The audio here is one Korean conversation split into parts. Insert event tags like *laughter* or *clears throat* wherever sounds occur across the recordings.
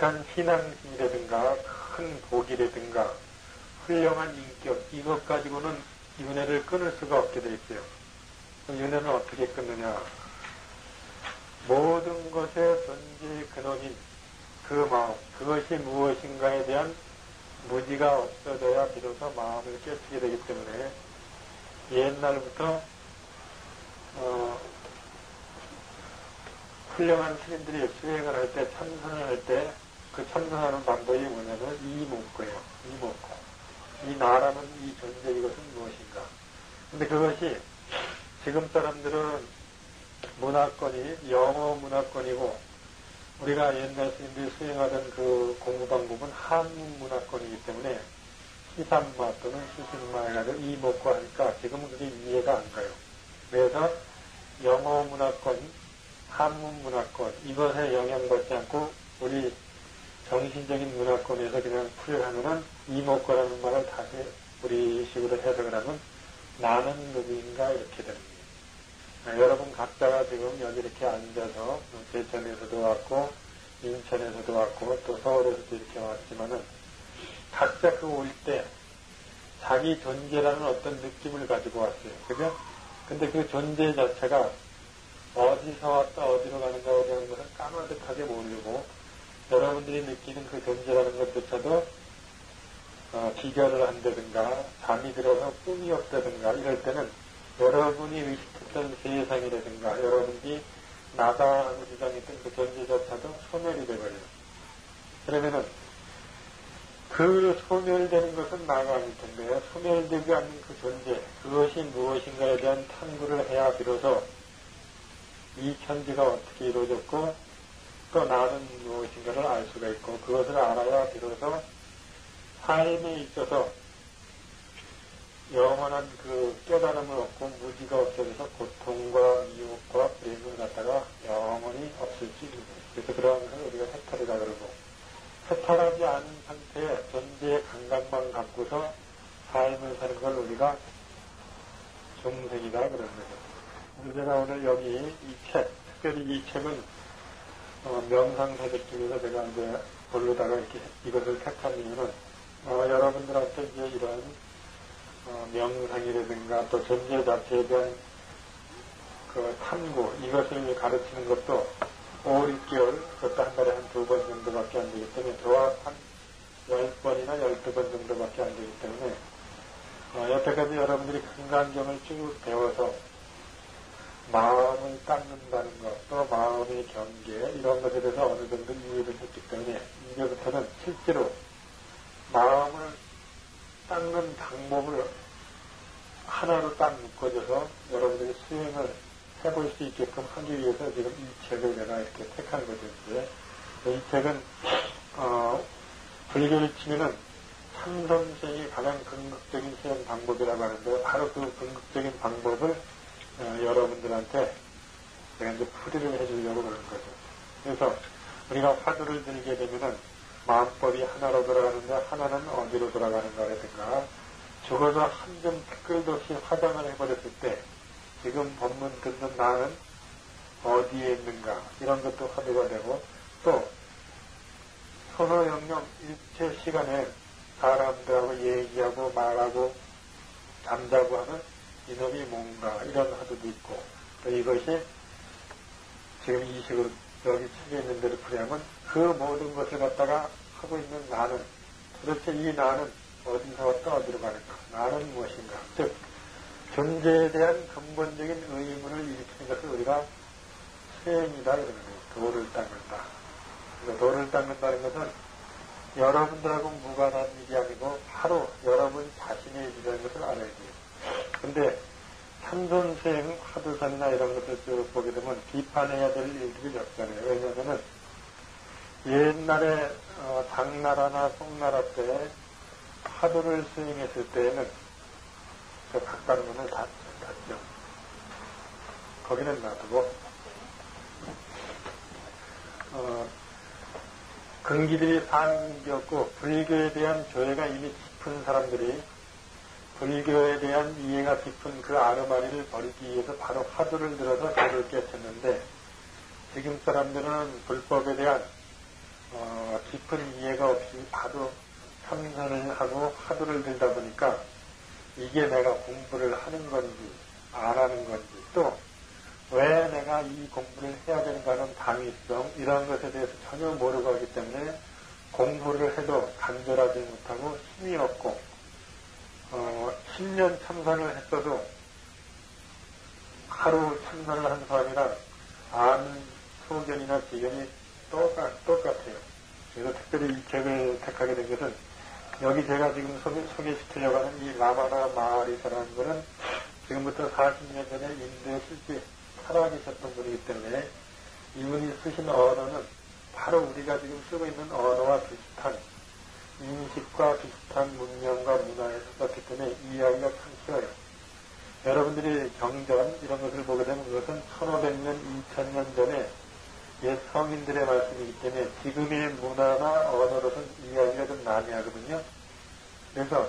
어떡한 신앙심이라든가 큰 복이라든가 훌륭한 인격 이것 가지고는 윤회를 끊을 수가 없게 돼 있어요. 윤회는 어떻게 끊느냐? 모든 것의 존재의 근원인 그 마음, 그것이 무엇인가에 대한 무지가 없어져야 비로소 마음을 깨치게 되기 때문에 옛날부터 어, 훌륭한 스님들이 수행을 할 때, 참선을 할 때, 그 참선하는 방법이 뭐냐면 이목고예요. 이목고. 이 나라는 이 존재 이것은 무엇인가. 근데 그것이 지금 사람들은 문화권이 영어 문화권이고 우리가 옛날 스님들이 수행하던 그 공부 방법은 한국 문화권이기 때문에 시산마 또는 시신마 해가지고 이목고 하니까 지금은 그게 이해가 안 가요. 그래서 영어 문화권, 한국 문화권 이것에 영향받지 않고 우리 정신적인 문화권에서 그냥 풀이하면은 이목구라는 말을 다시 우리 식으로 해석을 하면 나는 누구인가 이렇게 됩니다. 아, 여러분 각자가 지금 여기 이렇게 앉아서 대천에서도 왔고 인천에서도 왔고 또 서울에서도 이렇게 왔지만은 각자 그 올 때 자기 존재라는 어떤 느낌을 가지고 왔어요. 그죠? 근데 그 존재 자체가 어디서 왔다 어디로 가는가에 대한 것은 까마득하게 모르고 여러분들이 느끼는 그 존재라는 것조차도 어, 기결을 한다든가 잠이 들어서 꿈이 없다든가 이럴 때는 여러분이 의식했던 세상이라든가 여러분이 나다 하고 주장했던 그 존재조차도 소멸이 되버려요. 그러면은 그 소멸되는 것은 나가 아닐 텐데 소멸되지 않는 그 존재 그것이 무엇인가에 대한 탐구를 해야 비로소 이 천지가 어떻게 이루어졌고 또 나는 무엇인가를 알 수가 있고 그것을 알아야 비로소 삶에 있어서 영원한 그 깨달음을 얻고 무지가 없어져서 고통과 미혹과 불행을 갖다가 영원히 없을 수 있는 거예요. 그래서 그러한 것을 우리가 해탈이라 그러고 해탈하지 않은 상태의 존재의 감각만 갖고서 삶을 사는 걸 우리가 중생이다 그러는 거죠. 제가 오늘 여기 이 책, 특별히 이 책은 어, 명상사적 중에서 제가 이제 볼로다가 이렇게 이것을 택한 이유는 어, 여러분들한테 이제 이런 어, 명상이라든가 또 존재 자체에 대한 그 탐구 이것을 가르치는 것도 5, 6개월 그것도 한 달에 한 두 번 정도밖에 안 되기 때문에 저와 한 10번이나 12번 정도밖에 안 되기 때문에 어, 여태까지 여러분들이 금강경을 쭉 배워서 마음을 닦는다는 것, 또 마음의 경계, 이런 것에 대해서 어느 정도 이해를 했기 때문에, 이제부터는 실제로 마음을 닦는 방법을 하나로 딱 묶어줘서 여러분들이 수행을 해볼 수 있게끔 하기 위해서 지금 이 책을 내가 이렇게 택한 거죠. 이제. 이 책은, 어, 불교를 치면은 참선생이 가장 근극적인 수행 방법이라고 하는데, 바로 그 근극적인 방법을 어, 여러분들한테 제가 이제 풀이를 해주려고 그러는 거죠. 그래서 우리가 화두를 들게 되면은 마음법이 하나로 돌아가는데 하나는 어디로 돌아가는가라든가 죽어서 한 점 댓글도 없이 화장을 해버렸을 때 지금 법문 듣는 나는 어디에 있는가 이런 것도 화두가 되고 또 선호영령 일체 시간에 사람들하고 얘기하고 말하고 잠자고 하는 이놈이 뭔가 이런 화두도 있고 또 이것이 지금 이 식으로 여기 책에 있는 대로 풀이하면 그 모든 것을 갖다가 하고 있는 나는 도대체 이 나는 어디서 왔다 어디로 가는가? 나는 무엇인가? 즉 존재에 대한 근본적인 의문을 일으키는 것을 우리가 수행이다 이러는 거예요. 도를 닦는다. 도를 닦는다는 것은 여러분들하고 무관한 일이 아니고 바로 여러분 자신의 일이라는 것을 알아야 돼요 근데 참선수행, 화두산이나 이런 것들 쭉 보게 되면 비판해야 될 일들이 없잖아요. 왜냐하면 옛날에 어, 당나라나 송나라 때 화두를 수행했을 때에는 그 각다른 문을 다, 닫죠. 거기는 놔두고 어, 근기들이 상기였고 불교에 대한 조예가 이미 깊은 사람들이 불교에 대한 이해가 깊은 그 아르마리를 버리기 위해서 바로 화두를 들어서 저를 깨쳤는데 지금 사람들은 불법에 대한 어, 깊은 이해가 없이 하도 참선을 하고 하도를 들다 보니까 이게 내가 공부를 하는 건지 안 하는 건지 또 왜 내가 이 공부를 해야 되는가 하는 당위성 이런 것에 대해서 전혀 모르고 하기 때문에 공부를 해도 간절하지 못하고 힘이 없고 어, 10년 참선을 했어도 하루 참선을 한 사람이랑 아는 소견이나 지견이 똑같, 똑같아요. 그래서 특별히 이 책을 택하게 된 것은 여기 제가 지금 소개, 소개시키려고 하는 이 라마나 마을이라는 것은 지금부터 40년 전에 인도에 실제 살아계셨던 분이기 때문에 이분이 쓰신 언어는 바로 우리가 지금 쓰고 있는 언어와 비슷한 인식과 비슷한 문명과 문화에서 썼기 때문에 이해하기가 참 쉬워요. 여러분들이 경전 이런 것을 보게 되면 그것은 1500년, 2000년 전에 옛 성인들의 말씀이기 때문에 지금의 문화나 언어로는 이해하기가 좀 난해하거든요. 그래서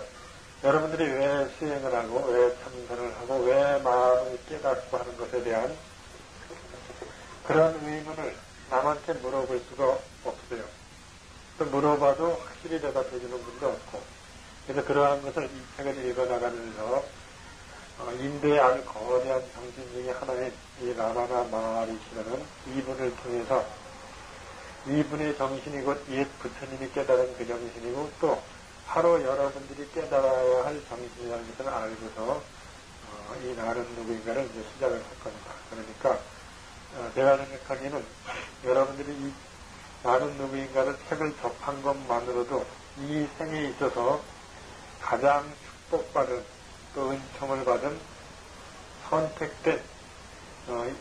여러분들이 왜 수행을 하고 왜 참선을 하고 왜 마음을 깨닫고 하는 것에 대한 그런 의문을 남한테 물어볼 수가 없어요. 또 물어봐도 확실히 대답해 주는 분도 없고 그래서 그러한 것을 이 책을 읽어나가면서 어, 인도의 아주 거대한 정신 중의 하나인 이 라마나 마하리시라는 이분을 통해서 이분의 정신이 곧옛 부처님이 깨달은 그 정신이고 또 바로 여러분들이 깨달아야 할 정신이라는 것을 알고서 어, 이 나는 누구인가를 이제 시작을 할 겁니다. 그러니까 어, 제가 생각하기에는 여러분들이 이 나는 누구인가를 책을 접한 것만으로도 이 생에 있어서 가장 축복받은 또 은총을 받은 선택된 어,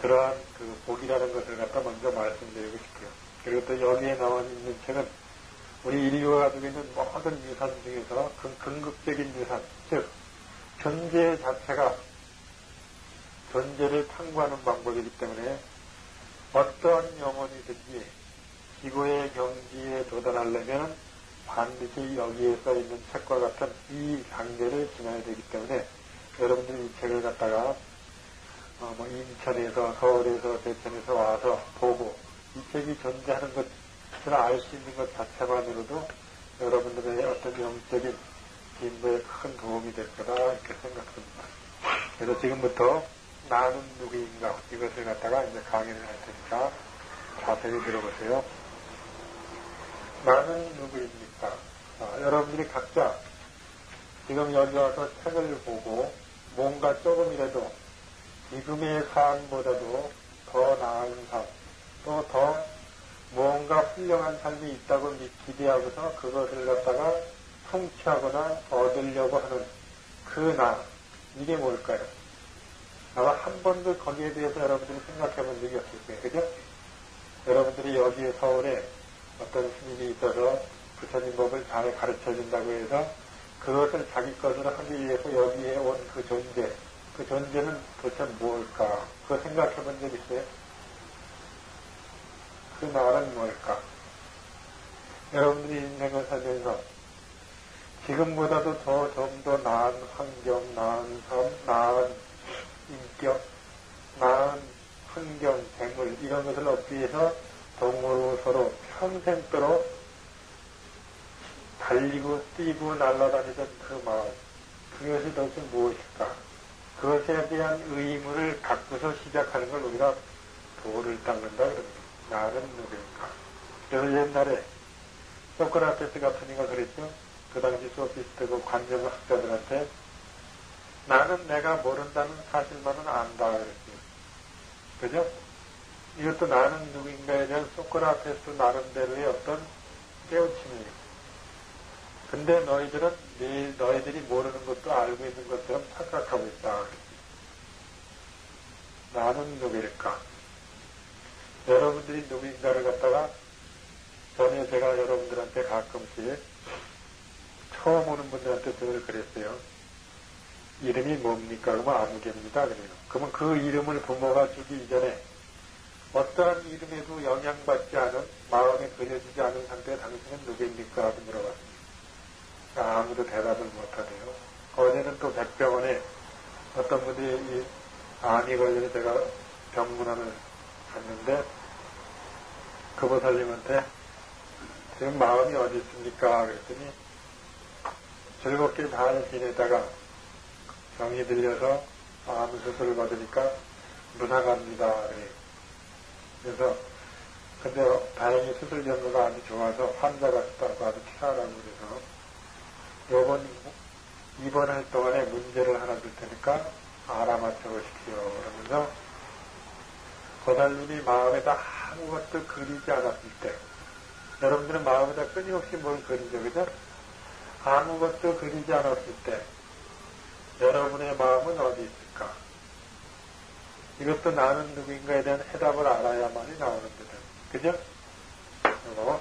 그러한 그 복이라는 것을 갖다 먼저 말씀드리고 싶고요. 그리고 또 여기에 나와 있는 책은 우리 인류가 가지고 있는 모든 유산 중에서 그 근극적인 유산, 즉 존재 자체가 존재를 탐구하는 방법이기 때문에 어떠한 영혼이든지 지구의 경지에 도달하려면 반드시 여기에 써 있는 책과 같은 이 단계를 지나야 되기 때문에 여러분들이 이 책을 갖다가 어, 뭐 인천에서 서울에서 대천에서 와서 보고 이 책이 존재하는 것을 알 수 있는 것 자체만으로도 여러분들의 어떤 영적인 진보에 큰 도움이 될 거다 이렇게 생각합니다. 그래서 지금부터 나는 누구인가 이것을 갖다가 이제 강의를 할 테니까 자세히 들어보세요. 나는 누구입니까? 아, 여러분들이 각자 지금 여기 와서 책을 보고 뭔가 조금이라도 지금의 삶보다도 더 나은 삶, 또 더 뭔가 훌륭한 삶이 있다고 기대하고서 그것을 갖다가 성취하거나 얻으려고 하는 그 나, 이게 뭘까요? 아마 한 번도 거기에 대해서 여러분들이 생각해 본 적이 없을 거예요. 그죠? 여러분들이 여기에 서울에 어떤 스님이 있어서 부처님 법을 잘 가르쳐 준다고 해서 그것을 자기 것으로 하기 위해서 여기에 온 그 존재, 그 존재는 도대체 뭘까? 그거 생각해 본 적 있어요? 그 말은 뭘까? 여러분들이 인생을 살면서 지금보다도 더 좀 더 나은 환경, 나은 삶, 나은 인격, 나은 환경, 재물 이런 것을 얻기 위해서 동으로 서로 평생도록 달리고 뛰고 날아다니던 그 마음 그것이 도대체 무엇일까? 그것에 대한 의무를 갖고서 시작하는 걸 우리가 도를 닦는다 그럽니다. 나는 누구인가? 그래서 옛날에 소크라테스 같은 이가 그랬죠. 그 당시 소피스트고 관념학자들한테 나는 내가 모른다는 사실만은 안다 그랬어요. 그죠? 이것도 나는 누구인가에 대한 소크라테스 나름대로의 어떤 깨우침이에요. 근데 너희들은 네, 너희들이 모르는 것도 알고 있는 것처럼 착각하고 있다. 그랬어요. 나는 누구일까? 여러분들이 누구인가를 갖다가 전에 제가 여러분들한테 가끔씩 처음 오는 분들한테 늘 그랬어요. 이름이 뭡니까? 그러면 아무개입니다. 그래요. 그러면 그 이름을 부모가 주기 이전에 어떠한 이름에도 영향받지 않은 마음에 그려지지 않은 상태에 당신은 누구입니까? 하고 물어봤습니다. 아무도 대답을 못하대요. 어제는 또 백병원에 어떤 분이 이 암이 걸려서 제가 병문안을 갔는데 그 보살님한테 지금 마음이 어디 있습니까? 그랬더니 즐겁게 잘 지내다가 병이 들려서 암 수술을 받으니까 무사갑니다. 그래요. 그래서 근데 다행히 수술 경과가 아주 좋아서 환자가 있다고 아주 피하라고 그래서 요번 입원할 동안에 문제를 하나 줄 테니까 알아맞혀 보십시오. 그러면서 고달님이 마음에다 아무것도 그리지 않았을 때 여러분들은 마음에다 끊임없이 뭘 그리죠. 그죠? 아무것도 그리지 않았을 때 여러분의 마음은 어디 있을까? 이것도 나는 누구인가에 대한 해답을 알아야만이 나오는 거죠. 그죠? 그리고,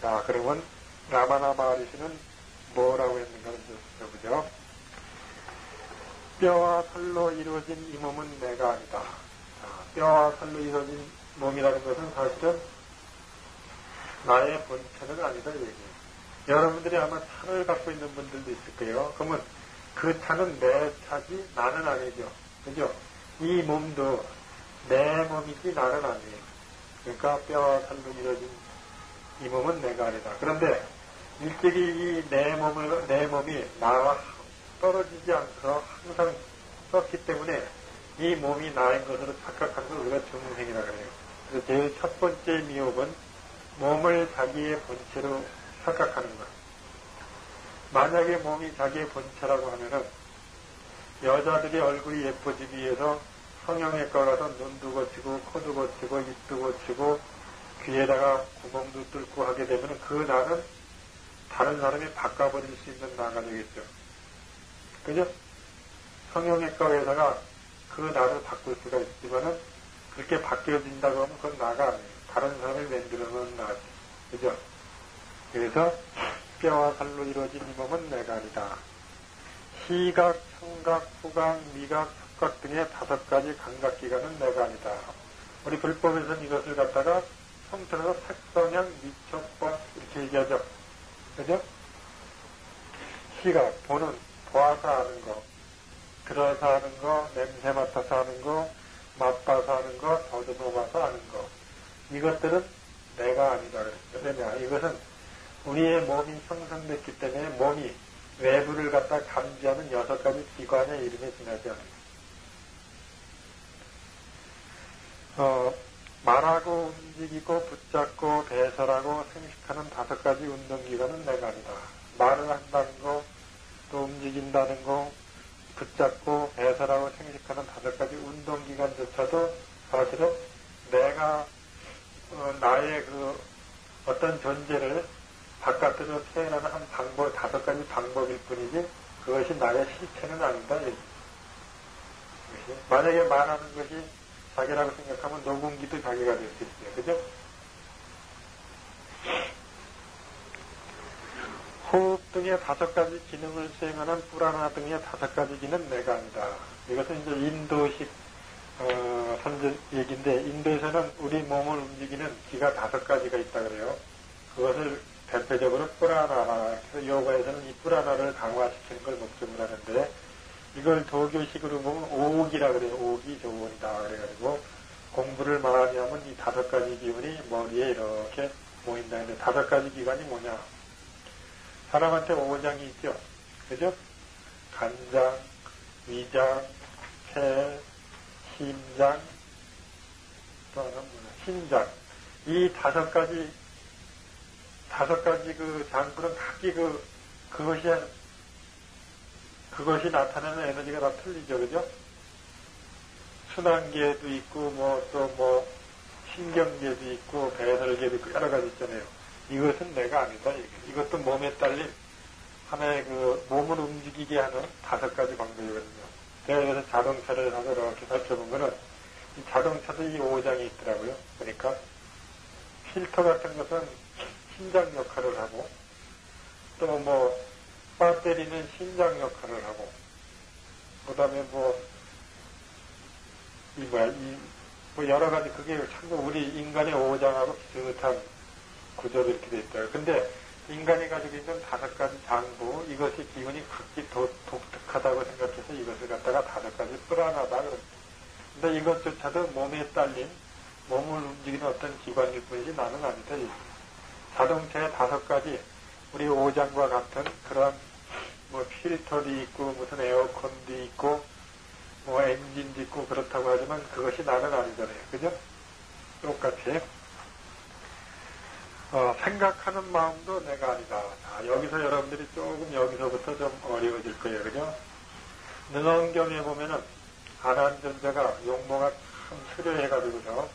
자, 그러면 라마나 마리시는 뭐라고 했는가를 들어보죠. 뼈와 살로 이루어진 이 몸은 내가 아니다. 자, 뼈와 살로 이루어진 몸이라는 것은 사실은 나의 본체는 아니다, 얘기예요. 여러분들이 아마 차를 갖고 있는 분들도 있을 거예요. 그러면 그 차는 내 차지 나는 아니죠. 그죠? 이 몸도 내 몸이지 나는 아니에요. 그러니까 뼈와 살로 이루어진 이 몸은 내가 아니다. 그런데 일찍이 이 내 몸을, 내 몸이 나와 떨어지지 않고 항상 썼기 때문에 이 몸이 나인 것으로 착각하는 걸 우리가 중생이라 그래요. 그래서 제일 첫 번째 미혹은 몸을 자기의 본체로 착각하는 것. 만약에 몸이 자기의 본체라고 하면은 여자들이 얼굴이 예뻐지기 위해서 성형외과 가서 눈도 고치고 코도 고치고 입도 고치고 귀에다가 구멍도 뚫고 하게 되면 그 나는 다른 사람이 바꿔버릴 수 있는 나가 되겠죠. 그죠? 성형외과 의사가 그 나를 바꿀 수가 있지만은 그렇게 바뀌어진다고 하면 그건 나가 아니에요. 다른 사람을 만들어 놓은 나지. 그죠? 그래서 뼈와 살로 이루어진 이 몸은 내가 아니다. 시각, 청각, 후각, 미각, 촉각 등의 다섯 가지 감각기관은 내가 아니다. 우리 불법에서는 이것을 갖다가 성틀어서 색성향, 미촉법 이렇게 얘기하죠. 그죠? 시각, 보는, 보아서 하는 거, 들어서 하는 거, 냄새 맡아서 하는 거, 맛봐서 하는 거, 더듬어 봐서 하는 거. 이것들은 내가 아니다. 왜냐? 이것은 우리의 몸이 형성됐기 때문에 몸이 외부를 갖다 감지하는 여섯 가지 기관의 이름에 지나지 않아요. 어, 말하고 움직이고 붙잡고 배설하고 생식하는 다섯 가지 운동기관은 내가 아니다. 말을 한다는 거, 또 움직인다는 거, 붙잡고 배설하고 생식하는 다섯 가지 운동기관조차도 사실은 내가 어, 나의 그 어떤 존재를 바깥으로 표현하는 한 방법, 다섯 가지 방법일 뿐이지 그것이 나의 실체는 아니다. 만약에 말하는 것이 자기라고 생각하면 녹음기도 자기가 될 수 있어요. 그죠? 호흡 등의 다섯 가지 기능을 수행하는 불안화 등의 다섯 가지 기는 내가 아니다. 이것은 이제 인도식 어, 선전 얘기인데 인도에서는 우리 몸을 움직이는 기가 다섯 가지가 있다 그래요. 그것을 대표적으로 뿌라나, 그래서 요가에서는 이 뿌라나를 강화시키는 걸 목적으로 하는데 이걸 도교식으로 보면 오기라 그래요. 오기 조원이다. 그래가지고 공부를 많이 하면 이 다섯 가지 기운이 머리에 이렇게 모인다. 근데 다섯 가지 기관이 뭐냐? 사람한테 오장이 있죠. 그죠? 간장, 위장, 폐, 심장, 또 하나 뭐냐? 신장. 이 다섯 가지, 다섯 가지 그 장부는 각기 그, 그것이 그것이 나타내는 에너지가 다 틀리죠, 그죠? 순환계도 있고, 뭐, 또 뭐, 신경계도 있고, 배설계도 있고, 여러 가지 있잖아요. 이것은 내가 아니다. 이것도 몸에 딸린 하나의 그 몸을 움직이게 하는 다섯 가지 방법이거든요. 제가 그래서 자동차를 사서 이렇게 살펴본 거는 이 자동차도 이 오장이 있더라고요. 그러니까 필터 같은 것은 심장 역할을 하고 또 뭐 배터리는 심장 역할을 하고, 그 다음에 뭐, 이 뭐야, 이, 뭐 여러 가지 그게 참고 우리 인간의 오장하고 비슷한 구조로 이렇게 돼 있다. 근데 인간이 가지고 있는 다섯 가지 장부, 이것이 기운이 극히 도, 독특하다고 생각해서 이것을 갖다가 다섯 가지 불안하다. 그럽니다. 근데 이것조차도 몸에 딸린 몸을 움직이는 어떤 기관일 뿐이지 나는 아니다. 자동차의 다섯 가지 우리 오장과 같은 그런 뭐 필터도 있고 무슨 에어컨도 있고 뭐 엔진도 있고 그렇다고 하지만 그것이 나는 아니잖아요. 그죠? 똑같이 어, 생각하는 마음도 내가 아니다. 자, 여기서 여러분들이 조금 여기서부터 좀 어려워질 거예요. 그죠? 능언경에 보면은 아난전자가 용모가 참 수려해가지고서 어,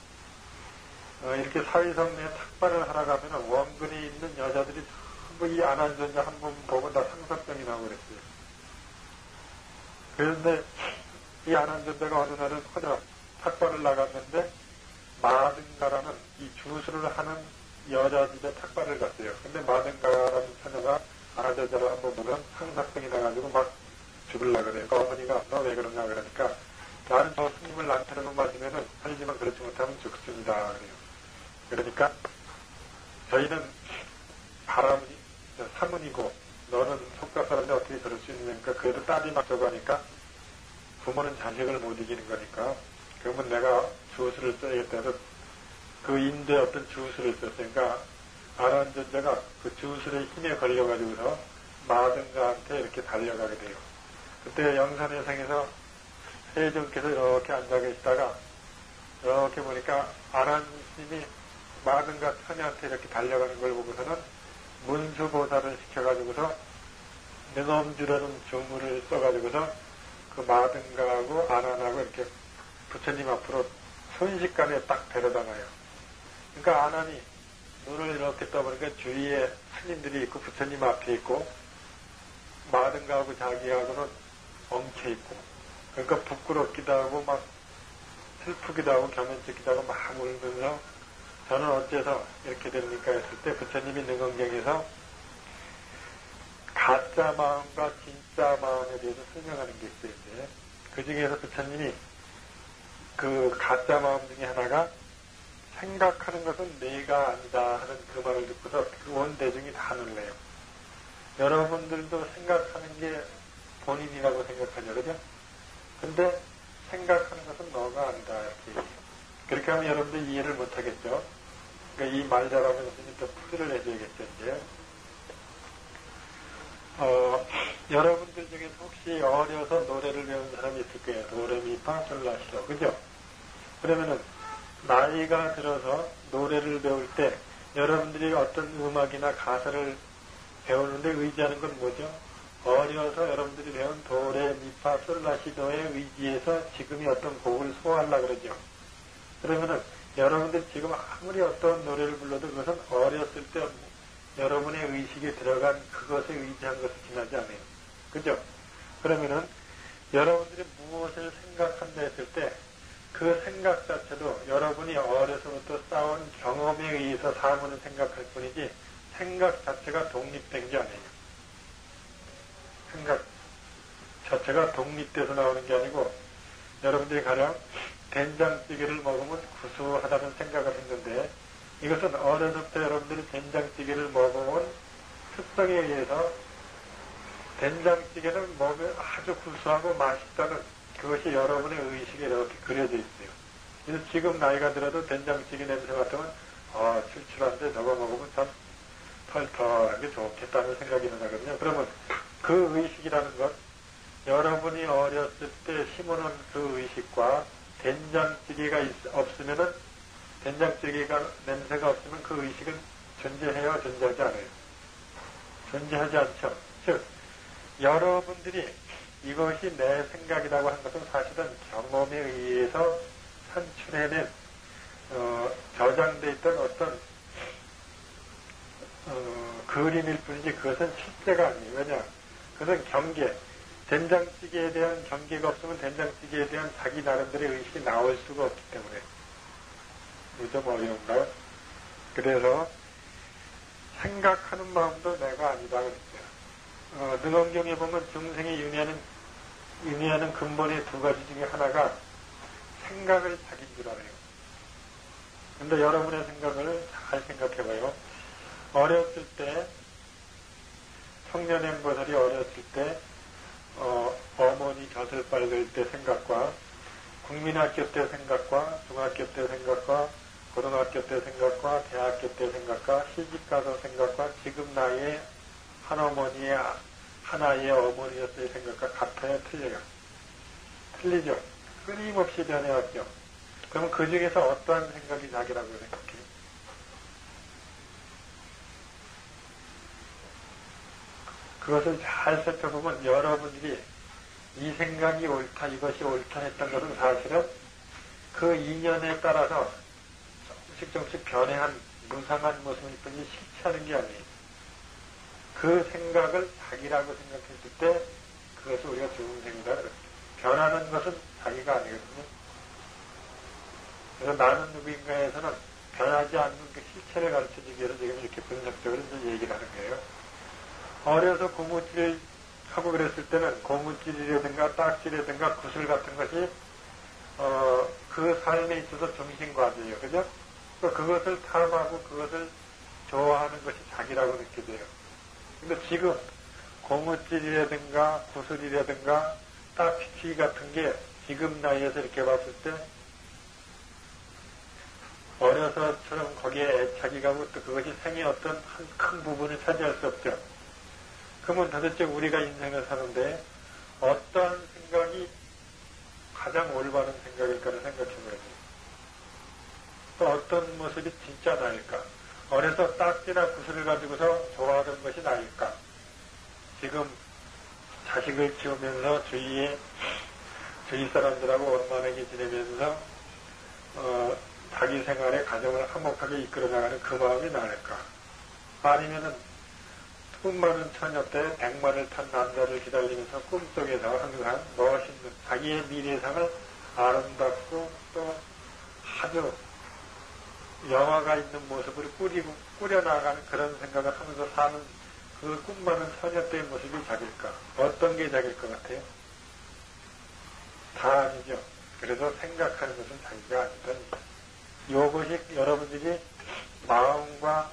이렇게 사위성내에 탁발을 하러 가면은 원근이 있는 여자들이 전부 이 아난전자 한 번 보고 다 상사병이 나고 그랬어요. 그런데 이 아난전자가 어느 날은 혼자 탁발을 나갔는데 마든가라는 이 주술을 하는 여자 집에 탁발을 갔어요. 근데 마든가라는 처녀가 아난전자를 한 번 보면 상사병이 나가지고 막 죽을라 그래요. 그 어머니가 너 왜 그러냐 그러니까 나는 저 스님을 난타로 맞으면은 살지만 그렇지 못하면 죽습니다. 그래요. 그러니까 저희는 바람이 사문이고 너는 속가 사람인데 어떻게 그럴 수 있느니까 그래도 딸이 맞자고 하니까 부모는 자식을 못 이기는 거니까 그러면 내가 주술을 써야겠다 해서 그 인도에 어떤 주술을. 그러니까 아란전자가 그 주술의 힘에 걸려가지고서 마등가한테 이렇게 달려가게 돼요. 그때 영산회상에서 세종께서 이렇게 앉아 계시다가 이렇게 보니까 아란 스님이 마등가 처녀한테 이렇게 달려가는 걸 보고서는 문수보살을 시켜가지고서 능엄주라는 주문을 써가지고서 그 마등가하고 아난하고 이렇게 부처님 앞으로 순식간에 딱 데려다 놔요. 그러니까 아난이 눈을 이렇게 떠보니까 주위에 스님들이 있고 부처님 앞에 있고 마등가하고 자기하고는 엉켜 있고 그러니까 부끄럽기도 하고 막 슬프기도 하고 겸연쩍기도 하고 막 울면서 저는 어째서 이렇게 됩니까 했을 때 부처님이 능언경에서 가짜 마음과 진짜 마음에 대해서 설명하는 게 있어요. 그 중에서 부처님이 그 가짜 마음 중에 하나가 생각하는 것은 내가 아니다 하는 그 말을 듣고서 그온 대중이 다 놀래요. 여러분들도 생각하는 게 본인이라고 생각하죠, 그죠? 근데 생각하는 것은 너가 아니다 이렇게 그렇게 하면 여러분들 이해를 못하겠죠. 그러니까 이말 잘하면 또 풀이를 해줘야겠죠, 이제. 어, 여러분들 중에 혹시 어려서 노래를 배운 사람이 있을 거예요. 도레미 파 솔라시도. 그죠? 그러면은, 나이가 들어서 노래를 배울 때 여러분들이 어떤 음악이나 가사를 배우는데 의지하는 건 뭐죠? 어려서 여러분들이 배운 도레, 미파, 솔라시도에 의지해서 지금이 어떤 곡을 소화하려 그러죠. 그러면은 여러분들 지금 아무리 어떤 노래를 불러도 그것은 어렸을 때 여러분의 의식에 들어간 그것에 의지한 것이 지나지 않아요. 그죠? 그러면은 여러분들이 무엇을 생각한다 했을 때 그 생각 자체도 여러분이 어려서부터 쌓은 경험에 의해서 사물을 생각할 뿐이지 생각 자체가 독립된 게 아니에요. 생각 자체가 독립돼서 나오는 게 아니고 여러분들이 가령 된장찌개를 먹으면 구수하다는 생각을 했는데 이것은 어려서부터 여러분들이 된장찌개를 먹어온 특성에 의해서 된장찌개는 먹으면 아주 구수하고 맛있다는 그것이 여러분의 의식에 이렇게 그려져 있어요. 그래서 지금 나이가 들어도 된장찌개 냄새 맡으면 아 출출한데 저거 먹으면 참 털털하게 좋겠다는 생각이 나거든요. 그러면 그 의식이라는 것 여러분이 어렸을 때 심어놓은 그 의식과 된장찌개가 있, 없으면은 된장찌개가 냄새가 없으면 그 의식은 존재해요, 존재하지 않아요. 존재하지 않죠. 즉 여러분들이 이것이 내 생각이라고 하는 것은 사실은 경험에 의해서 산출해낸 어, 저장돼 있던 어떤 어, 그림일 뿐이지 그것은 실제가 아니에요. 왜냐? 그것은 경계. 된장찌개에 대한 경계가 없으면 된장찌개에 대한 자기 나름대로의 의식이 나올 수가 없기 때문에. 좀 어려운가요? 그래서 생각하는 마음도 내가 아니다 그랬어요. 어, 능엄경에 보면 중생이 윤회하는, 윤회하는 근본의 두 가지 중에 하나가 생각을 자기인 줄 알아요. 근데 여러분의 생각을 잘 생각해봐요. 어렸을 때, 청년 행보살이 어렸을 때, 어, 어머니 젖을 빨을 때 생각과, 국민학교 때 생각과, 중학교 때 생각과, 고등학교 때 생각과 대학교 때 생각과 시집가서 생각과 지금 나이에 한 어머니의 하나의 어머니였을 생각과 같아요, 틀려요? 틀리죠? 끊임없이 변해왔죠. 그럼 그 중에서 어떠한 생각이 자기라고 생각해요? 그것을 잘 살펴보면 여러분들이 이 생각이 옳다, 이것이 옳다 했던 것은 사실은 그 인연에 따라서 조금씩 조금씩 변해한 무상한 모습일 뿐이 않은 게 아니에요. 그 생각을 자기라고 생각했을 때 그것을 우리가 좋은 생각을 변하는 것은 자기가 아니거든요. 그래서 나는 누구인가에서는 변하지 않는 그 실체를 가르쳐 주기 위해서 지금 이렇게 분석적으로 얘기를 하는 거예요. 어려서 고무줄 하고 그랬을 때는 고무줄이라든가 딱지라든가 구슬 같은 것이 어, 그 삶에 있어서 정신과제예요. 그죠? 그것을 탐하고 그것을 좋아하는 것이 자기라고 느껴져요. 근데 지금 고무줄이라든가 구슬이라든가 딱지 같은 게 지금 나이에서 이렇게 봤을 때 어려서처럼 거기에 애착이 가고 또 그것이 생의 어떤 한 큰 부분을 차지할 수 없죠. 그러면 도대체 우리가 인생을 사는데 어떠한 생각이 가장 올바른 생각일까를 생각해 봐야 돼요. 또 어떤 모습이 진짜 나일까? 어려서 딱지나 구슬을 가지고서 좋아하던 것이 나일까? 지금 자식을 키우면서 주위에 주위 사람들하고 원만하게 지내면서 어, 자기 생활에 가정을 화목하게 이끌어 나가는 그 마음이 나을까? 아니면은 꿈 많은 처녀 때 백마를 탄 남자를 기다리면서 꿈속에서 항상 멋있는 자기의 미래상을 아름답고 또 아주 영화가 있는 모습을 꾸리고 꾸려나가는 그런 생각을 하면서 사는 그꿈 많은 처녀 때의 모습이 자길까? 어떤 게 자길 것 같아요? 다 아니죠. 그래서 생각하는 것은 자기가 아니다. 요것이 여러분들이 마음과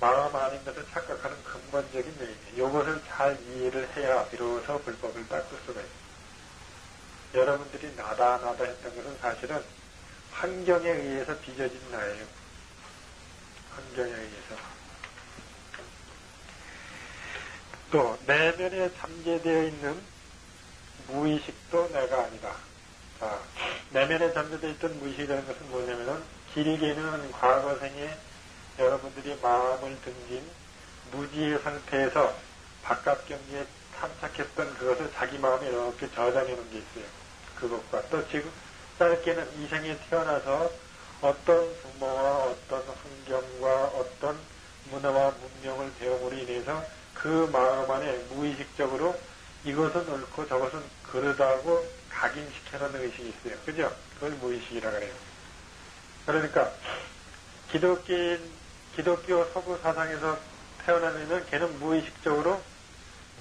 마음 아닌 것을 착각하는 근본적인 요인이에요. 요것을 잘 이해를 해야 비로소 불법을 닦을 수가 있어요. 여러분들이 나다 나다 했던 것은 사실은 환경에 의해서 빚어진 나예요. 환경에 의해서. 또 내면에 잠재되어 있는 무의식도 내가 아니다. 자, 내면에 잠재되어 있던 무의식이라는 것은 뭐냐면은 길게 는 과거생에 여러분들이 마음을 등진 무지의 상태에서 바깥 경계에 탐착했던 그것을 자기 마음에 이렇게 저장해 놓은 게 있어요. 그것과 또 지금 짧게는 이 생에 태어나서 어떤 부모와 어떤 환경과 어떤 문화와 문명을 배움으로 인해서 그 마음 안에 무의식적으로 이것은 옳고 저것은 그러다고 각인시켜놓는 의식이 있어요. 그죠? 그걸 무의식이라 그래요. 그러니까 기독교인 기독교 서구 사상에서 태어나면 걔는 무의식적으로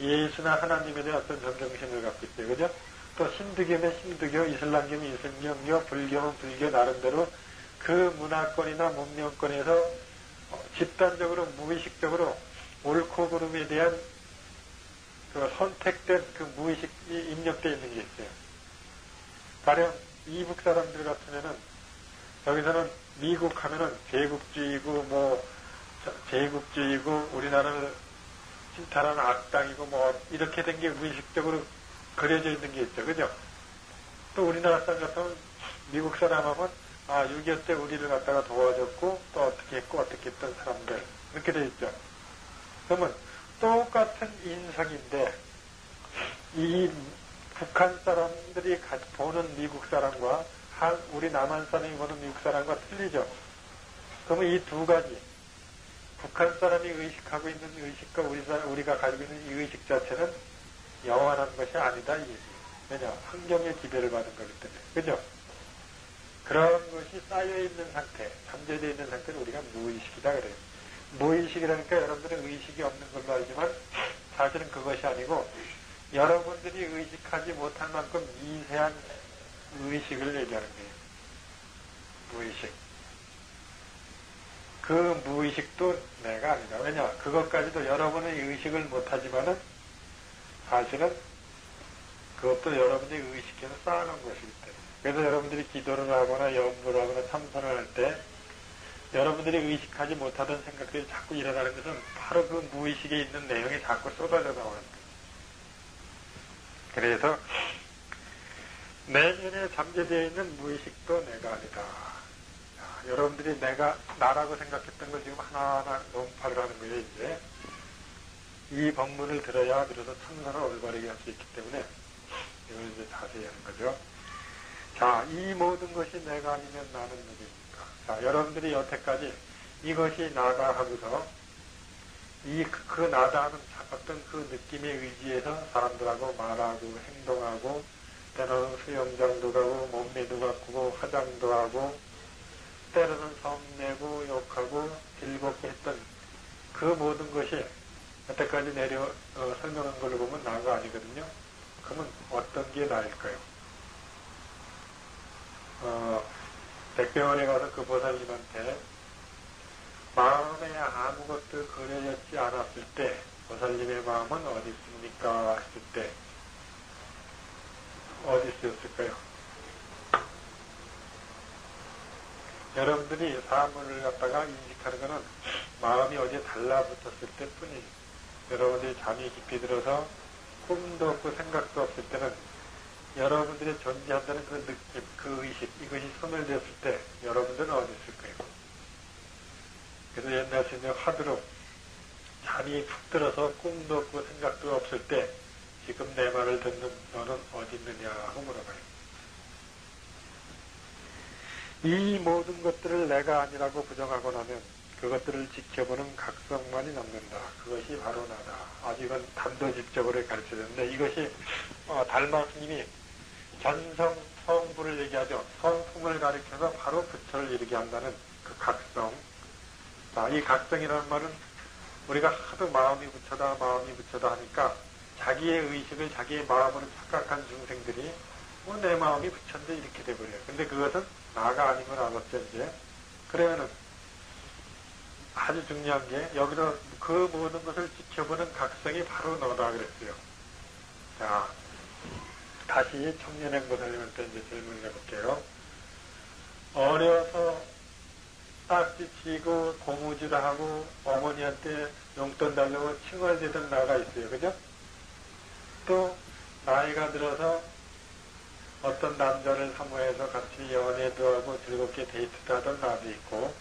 예수나 하나님에 대한 어떤 정정신을 갖고 있어요. 그죠? 또 힌두교면 힌두교, 이슬람교면 이슬람교, 불교면 불교 나름대로 그 문화권이나 문명권에서 집단적으로 무의식적으로 옳고 그름에 대한 그 선택된 그 무의식이 입력되어 있는 게 있어요. 가령 이북 사람들 같으면은 여기서는 미국 하면은 제국주의고 뭐 제국주의고 우리나라는 신탈한 악당이고 뭐 이렇게 된 게 무의식적으로 그려져 있는 게 있죠. 그죠? 또 우리나라 사람 같으면 미국 사람 하면 아, 6.25 때 우리를 갖다가 도와줬고 또 어떻게 했고 어떻게 했던 사람들 이렇게 돼 있죠. 그러면 똑같은 인성인데 이 북한 사람들이 보는 미국 사람과 한 우리 남한 사람이 보는 미국 사람과 틀리죠. 그러면 이 두 가지 북한 사람이 의식하고 있는 의식과 우리 사람, 우리가 가지고 있는 이 의식 자체는 영원한 것이 아니다 이 얘기. 왜냐 환경의 기배를 받은 거기 때문에 그죠? 그런 것이 쌓여 있는 상태, 잠재되어 있는 상태를 우리가 무의식이다 그래요. 무의식이라니까 여러분들은 의식이 없는 걸로 알지만 사실은 그것이 아니고 여러분들이 의식하지 못할 만큼 미세한 의식을 얘기하는 거예요. 무의식. 그 무의식도 내가 아니다. 왜냐? 그것까지도 여러분의 의식을 못하지만은 사실은 그것도 여러분이 의식해서 쌓아놓은 것이기 때문에. 그래서 여러분들이 기도를 하거나 염불을 하거나 참선을 할 때 여러분들이 의식하지 못하던 생각들이 자꾸 일어나는 것은 바로 그 무의식에 있는 내용이 자꾸 쏟아져 나오는 거예요. 그래서 내면에 잠재되어 있는 무의식도 내가 아니다. 자, 여러분들이 내가 나라고 생각했던 걸 지금 하나하나 논파를 하는 거예요, 이제. 이 법문을 들어야 그래서 참선을 올바르게 할 수 있기 때문에 이걸 이제 자세히 하는 거죠. 자, 이 모든 것이 내가 아니면 나는 누구입니까? 자, 여러분들이 여태까지 이것이 나다 하고서 이, 그, 그 나다 하는 어떤 그 느낌에 의지해서 사람들하고 말하고 행동하고 때로는 수영장도 가고 몸매도 바꾸고 화장도 하고 때로는 성내고 욕하고 즐겁게 했던 그 모든 것이 여태까지 내려 어, 설명한 걸로 보면 나가 아니거든요. 그러면 어떤 게 나일까요? 어, 백병원에 가서 그 보살님한테 마음에 아무것도 그려졌지 않았을 때 보살님의 마음은 어디 있습니까? 했을 때 어디 있었을까요? 여러분들이 사물을 갖다가 인식하는 것은 마음이 어디에 달라붙었을 때 뿐이에요. 여러분들이 잠이 깊이 들어서 꿈도 없고 생각도 없을 때는 여러분들이 존재한다는 그 느낌, 그 의식, 이것이 소멸되었을 때 여러분들은 어디 있을 거예요? 그래서 옛날 시대 화두로 잠이 푹 들어서 꿈도 없고 생각도 없을 때 지금 내 말을 듣는 너는 어디 있느냐 하고 물어봐요. 이 모든 것들을 내가 아니라고 부정하고 나면 그것들을 지켜보는 각성만이 남는다. 그것이 바로 나다. 아직은 단도직적으로 가르쳐줬는데 이것이 어, 달마 스님이 전성 성부를 얘기하죠. 성품을 가리켜서 바로 부처를 이르게 한다는 그 각성. 자, 이 각성이라는 말은 우리가 하도 마음이 부처다, 마음이 부처다 하니까 자기의 의식을 자기의 마음으로 착각한 중생들이 뭐 내 마음이 부처인데 이렇게 돼버려요. 근데 그것은 나가 아니면 알았죠, 이제. 그러면은 아주 중요한 게 여기서 그 모든 것을 지켜보는 각성이 바로 너다 그랬어요. 자, 다시 청년행 보살님한테 이제 질문을 해볼게요. 어려서 딱지 치고 고무줄 하고 어머니한테 용돈 달라고 칭얼대던 나가 있어요. 그죠? 또 나이가 들어서 어떤 남자를 사모해서 같이 연애도 하고 즐겁게 데이트도 하던 나도 있고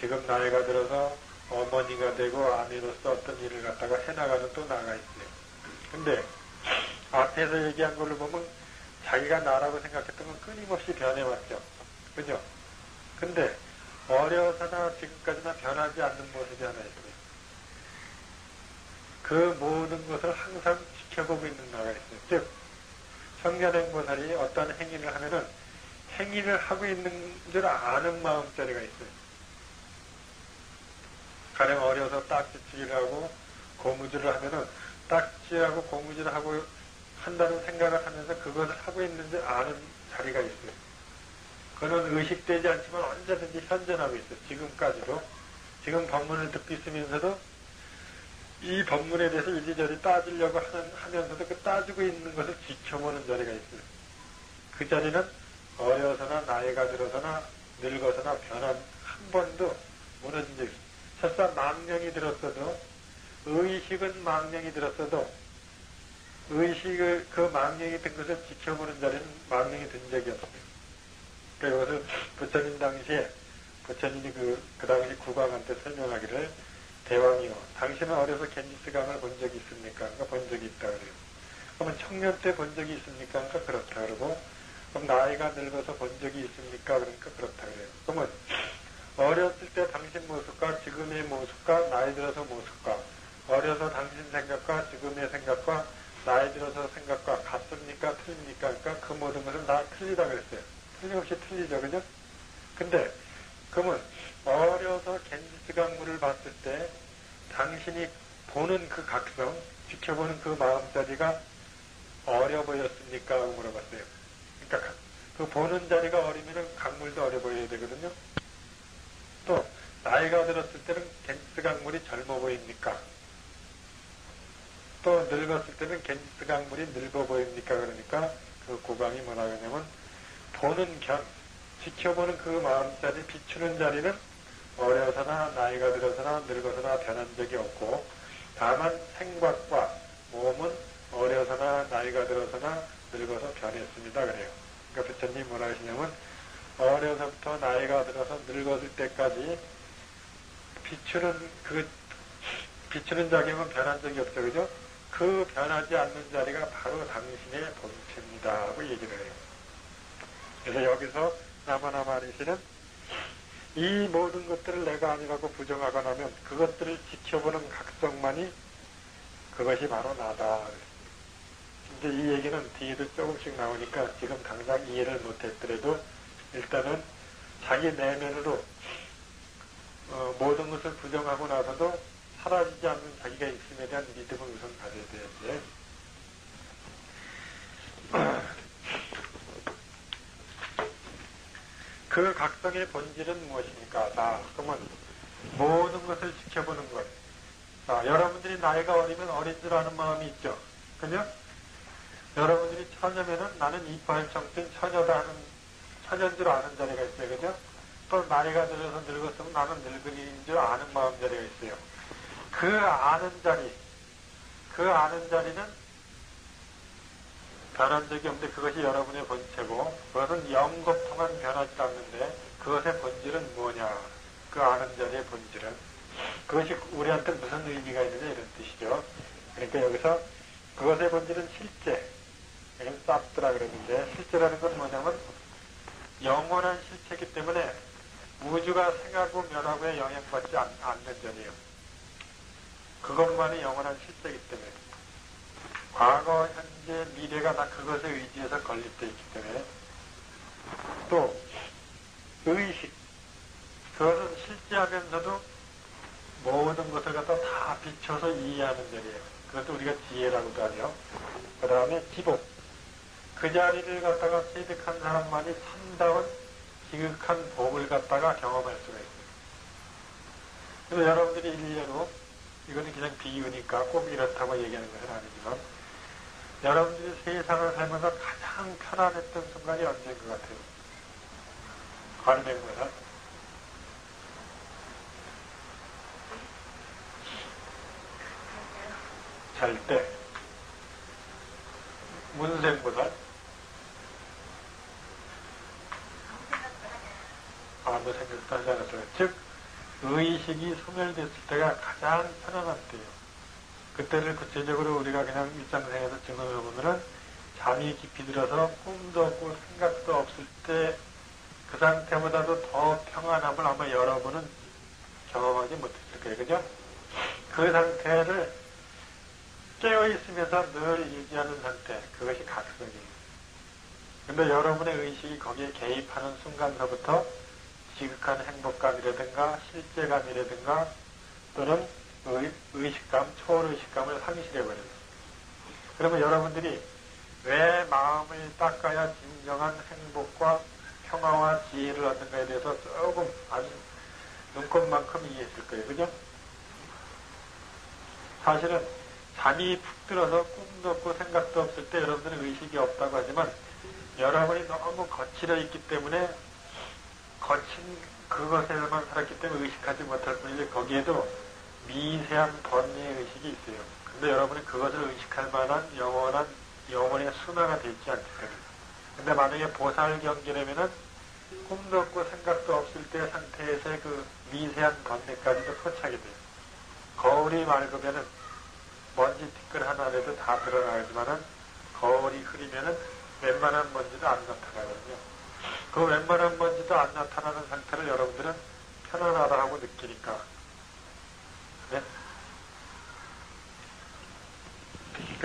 지금 나이가 들어서 어머니가 되고 아내로서 어떤 일을 갖다가 해나가는 또 나가 있어요. 근데 앞에서 얘기한 걸로 보면 자기가 나라고 생각했던 건 끊임없이 변해왔죠. 그죠? 근데 어려서나 지금까지나 변하지 않는 모습이 하나 있어요. 그 모든 것을 항상 지켜보고 있는 나가 있어요. 즉, 청년행보살이 어떤 행위를 하면은 행위를 하고 있는 줄 아는 마음자리가 있어요. 가령 어려서 딱지치기를 하고 고무줄을 하면은 딱지하고 고무줄을 하고 한다는 생각을 하면서 그것을 하고 있는지 아는 자리가 있어요. 그는 의식되지 않지만 언제든지 현존하고 있어요. 지금까지도. 지금 법문을 듣고 있으면서도 이 법문에 대해서 이리저리 따지려고 하는, 하면서도 그 따지고 있는 것을 지켜보는 자리가 있어요. 그 자리는 어려서나 나이가 들어서나 늙어서나 변한 한 번도 무너진 적이 있어요. 설사 망령이 들었어도 의식은 망령이 들었어도 의식을 그 망령이 든 것을 지켜보는 자리는 망령이 든 적이 없어요. 그러니까 이것을 부처님 당시에 부처님이 그, 그 당시 국왕한테 설명하기를 대왕이요. 당신은 어려서 겐지스강을 본 적이 있습니까? 그러니까 본 적이 있다 그래요. 그러면 청년 때 본 적이 있습니까? 그러니까 그렇다 그러고 그럼 나이가 늙어서 본 적이 있습니까? 그러니까 그렇다 그래요. 그러면 어렸을 때 당신 모습과 지금의 모습과 나이 들어서 모습과 어려서 당신 생각과 지금의 생각과 나이 들어서 생각과 같습니까? 틀립니까? 그러니까 그 모든 것은 다 틀리다 그랬어요. 틀림없이 틀리죠, 그죠? 근데, 그러면 어려서 겐지스 강물을 봤을 때 당신이 보는 그 각성, 지켜보는 그 마음자리가 어려 보였습니까? 하고 물어봤어요. 그러니까 그 보는 자리가 어리면 강물도 어려 보여야 되거든요. 또 나이가 들었을 때는 겐지스 강물이 젊어 보입니까? 또 늙었을 때는 겐지스 강물이 늙어 보입니까? 그러니까 그 고강이 뭐라 그러냐면 보는 견, 지켜보는 그 마음자리, 비추는 자리는 어려서나 나이가 들어서나 늙어서나 변한 적이 없고 다만 생각과 몸은 어려서나 나이가 들어서나 늙어서 변했습니다. 그래요. 그러니까 부처님 뭐라 하시냐면 어려서부터 나이가 들어서 늙었을 때까지 비추는 그 비추는 자격은 변한 적이 없죠. 그죠? 그 변하지 않는 자리가 바로 당신의 본체입니다. 하고 얘기를 해요. 그래서 여기서 나마나마니시는 이 모든 것들을 내가 아니라고 부정하거나 하면 그것들을 지켜보는 각성만이 그것이 바로 나다. 이제 이 얘기는 뒤에도 조금씩 나오니까 지금 당장 이해를 못했더라도 일단은 자기 내면으로 어, 모든 것을 부정하고 나서도 사라지지 않는 자기가 있음에 대한 믿음을 우선 가져야 되는데 그 각성의 본질은 무엇입니까? 자, 그러면 모든 것을 지켜보는 것. 자, 여러분들이 나이가 어리면 어린 줄 아는 마음이 있죠. 그죠? 여러분들이 처녀면은 나는 이파일 청춘 처녀다 하는, 처녀인 줄 아는 자리가 있어요. 그죠? 또 나이가 들어서 늙었으면 나는 늙은이인 줄 아는 마음 자리가 있어요. 그 아는 자리, 그 아는 자리는 변한 적이 없는데 그것이 여러분의 본체고 그것은 영겁 통한 변하지 않는데 그것의 본질은 뭐냐? 그 아는 자리의 본질은 그것이 우리한테 무슨 의미가 있느냐 이런 뜻이죠. 그러니까 여기서 그것의 본질은 실제 이건 쌉드라 그러는데 실제라는 건 뭐냐면 영원한 실체이기 때문에 우주가 생하고 면하고에 영향받지 않, 는 자리예요. 그것만이 영원한 실체이기 때문에 과거, 현재, 미래가 다 그것에 의지해서 건립되어 있기 때문에 또 의식 그것은 실제하면서도 모든 것을 갖다 다 비춰서 이해하는 자리예요. 그것도 우리가 지혜라고도 하죠. 그 다음에 기복 그 자리를 갖다가 체득한 사람만이 참다운 지극한 복을 갖다가 경험할 수가 있어요. 그래서 여러분들이 일례로 이거는 그냥 비유니까 꼭 이렇다고 얘기하는 것은 아니지만 여러분들이 세상을 살면서 가장 편안했던 순간이 언제인 것 같아요? 관맹보다 잘 때, 문생보다 아무 생각도 하지 않았어요. 즉, 의식이 소멸됐을 때가 가장 편안한 때예요. 그때를 구체적으로 우리가 그냥 일상생활에서 증언해 보면은 잠이 깊이 들어서 꿈도 없고 생각도 없을 때 그 상태보다도 더 평안함을 아마 여러분은 경험하지 못했을 거예요. 그죠? 그 상태를 깨어있으면서 늘 유지하는 상태, 그것이 각성이에요. 근데 여러분의 의식이 거기에 개입하는 순간서부터 지극한 행복감이라든가 실제감이라든가 또는 의, 식감 초월의식감을 상실해버려요. 그러면 여러분들이 왜 마음을 닦아야 진정한 행복과 평화와 지혜를 얻는가에 대해서 조금 아주 눈꽃만큼 이해했을 거예요. 그죠? 사실은 잠이 푹 들어서 꿈도 없고 생각도 없을 때 여러분들은 의식이 없다고 하지만 여러분이 너무 거칠어 있기 때문에 거친 그것에만 살았기 때문에 의식하지 못할 뿐이지 거기에도 미세한 번뇌의 의식이 있어요. 근데 여러분이 그것을 의식할 만한 영원한 영혼의 순화가 되지 않거든요. 근데 만약에 보살 경계라면은 꿈도 없고 생각도 없을 때 상태에서의 그 미세한 번뇌까지도 포착이 돼요. 거울이 맑으면은 먼지 티끌 하나라도 다 드러나지만은 거울이 흐리면은 웬만한 먼지도 안 나타나거든요. 그 웬만한 먼지도 안 나타나는 상태를 여러분들은 편안하다고 느끼니까. 네?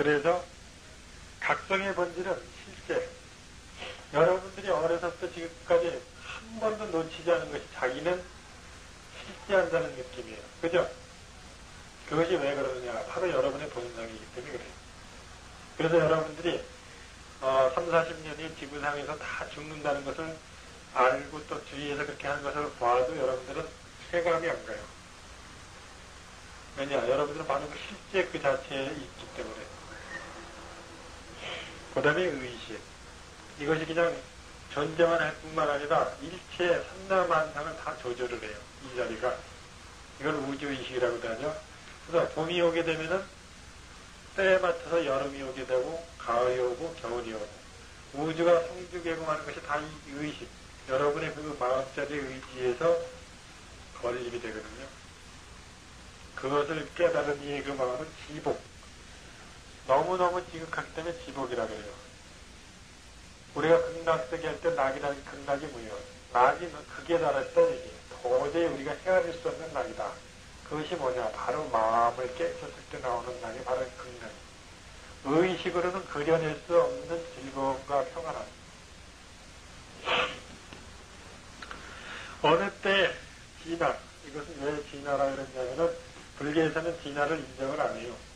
그래서 각성의 본질은 실제 여러분들이 어려서부터 지금까지 한 번도 놓치지 않은 것이 자기는 실제 한다는 느낌이에요. 그죠? 그것이 왜 그러느냐. 바로 여러분의 본성이기 때문에 그래요. 그래서 여러분들이 어, 3, 40년이 지구상에서 다 죽는다는 것을 알고 또 주위에서 그렇게 하는 것을 봐도 여러분들은 체감이 안 가요. 왜냐? 여러분들은 바로 그 실제 그 자체에 있기 때문에. 그 다음에 의식. 이것이 그냥 존재만 할 뿐만 아니라 일체 삼라만상을 다 조절을 해요. 이 자리가. 이걸 우주의식이라고 하죠. 그래서 봄이 오게 되면은 때에 맞춰서 여름이 오게 되고 가을이 오고 겨울이 오고 우주가 성주개공하는 것이 다 이 의식 여러분의 그 마음자리 의지에서 건립이 되거든요. 그것을 깨달은 이의 그 마음은 지복 너무너무 지극하기 때문에 지복이라 그래요. 우리가 극락세계 할때 낙이라는 극락이 뭐예요? 낙이 극에 달했다 얘기예요. 도저히 우리가 헤아릴 수 없는 낙이다. 그것이 뭐냐? 바로 마음을 깨쳤을 때 나오는 낙이 바로 극락. 의식으로는 그려낼 수 없는 즐거움과 평안함. 어느 때 진화, 이것은 왜 진화라 그랬냐면은 불교에서는 진화를 인정을 안 해요.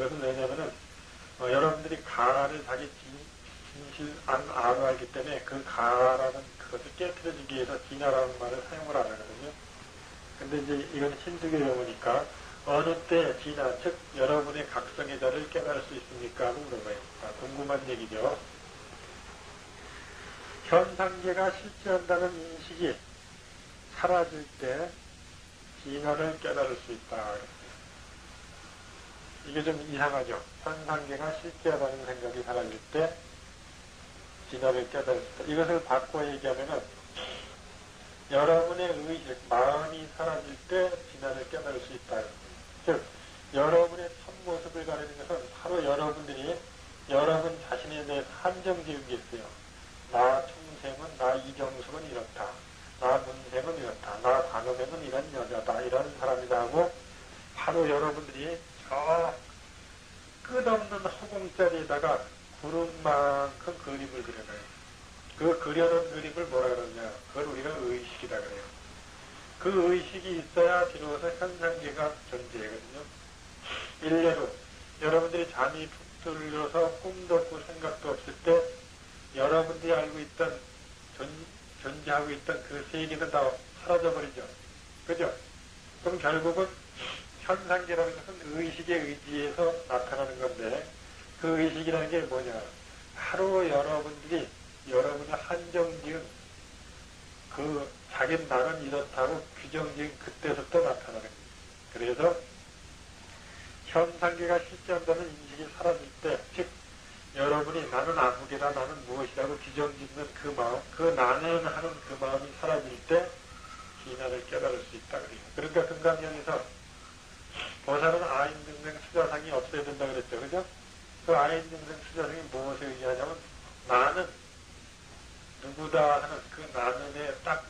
그것은 왜냐면은 어, 여러분들이 가를 자기 진실 안 아로 알기 때문에 그 가라는 그것을 깨뜨려주기 위해서 진화라는 말을 사용을 안 하거든요. 근데 이제 이건 신주교 용어니까 어느 때 진화, 즉 여러분의 각성의 자를 깨달을 수 있습니까? 하는 물어봐요. 아, 궁금한 얘기죠. 현상계가 실제한다는 인식이 사라질 때 진화를 깨달을 수 있다. 이게 좀 이상하죠. 현상계가 실제하다는 생각이 사라질 때 진화를 깨달을 수 있다. 이것을 바꿔 얘기하면은 여러분의 의식, 마음이 사라질 때 진화를 깨달을 수 있다. 즉, 여러분의 참모습을 가리는 것은 바로 여러분들이 여러분 자신에 대해 한정 지은 게 있어요. 나 총생은, 나 이정숙은 이렇다. 나 문생은 이렇다. 나 관음에는 이런 여자다. 이런 사람이다 하고 바로 여러분들이 저 끝없는 허공자리에다가 구름만큼 그림을 그려놔요. 그 그려놓은 그림을 뭐라 그러냐. 그걸 우리가 의식이다 그래요. 그 의식이 있어야 비로소 현상계가 존재하거든요. 일례로 여러분들이 잠이 푹 들려서 꿈도 없고 생각도 없을 때 여러분들이 알고 있던 존, 존재하고 있던 그 세계는 다 사라져버리죠. 그죠? 그럼 결국은 현상계라는 것은 의식의 의지에서 나타나는 건데 그 의식이라는 게 뭐냐? 하루 여러분들이 여러분의 한정지은 그 자기 나는 이렇다고 규정지은 그때부터 나타나는 거예요. 그래서 현상계가 실제한다는 인식이 사라질 때, 즉 여러분이 나는 아무개다 나는 무엇이라고 규정짓는 그 마음, 그 나는 하는 그 마음이 사라질 때 진화를 깨달을 수 있다 그래요. 그러니까 금강경에서 보살은 아인등등 수자상이 없어야 된다 그랬죠. 그죠? 그 아인등등 수자상이 무엇에 의하냐면 나는 누구다 하는 그 나는의 딱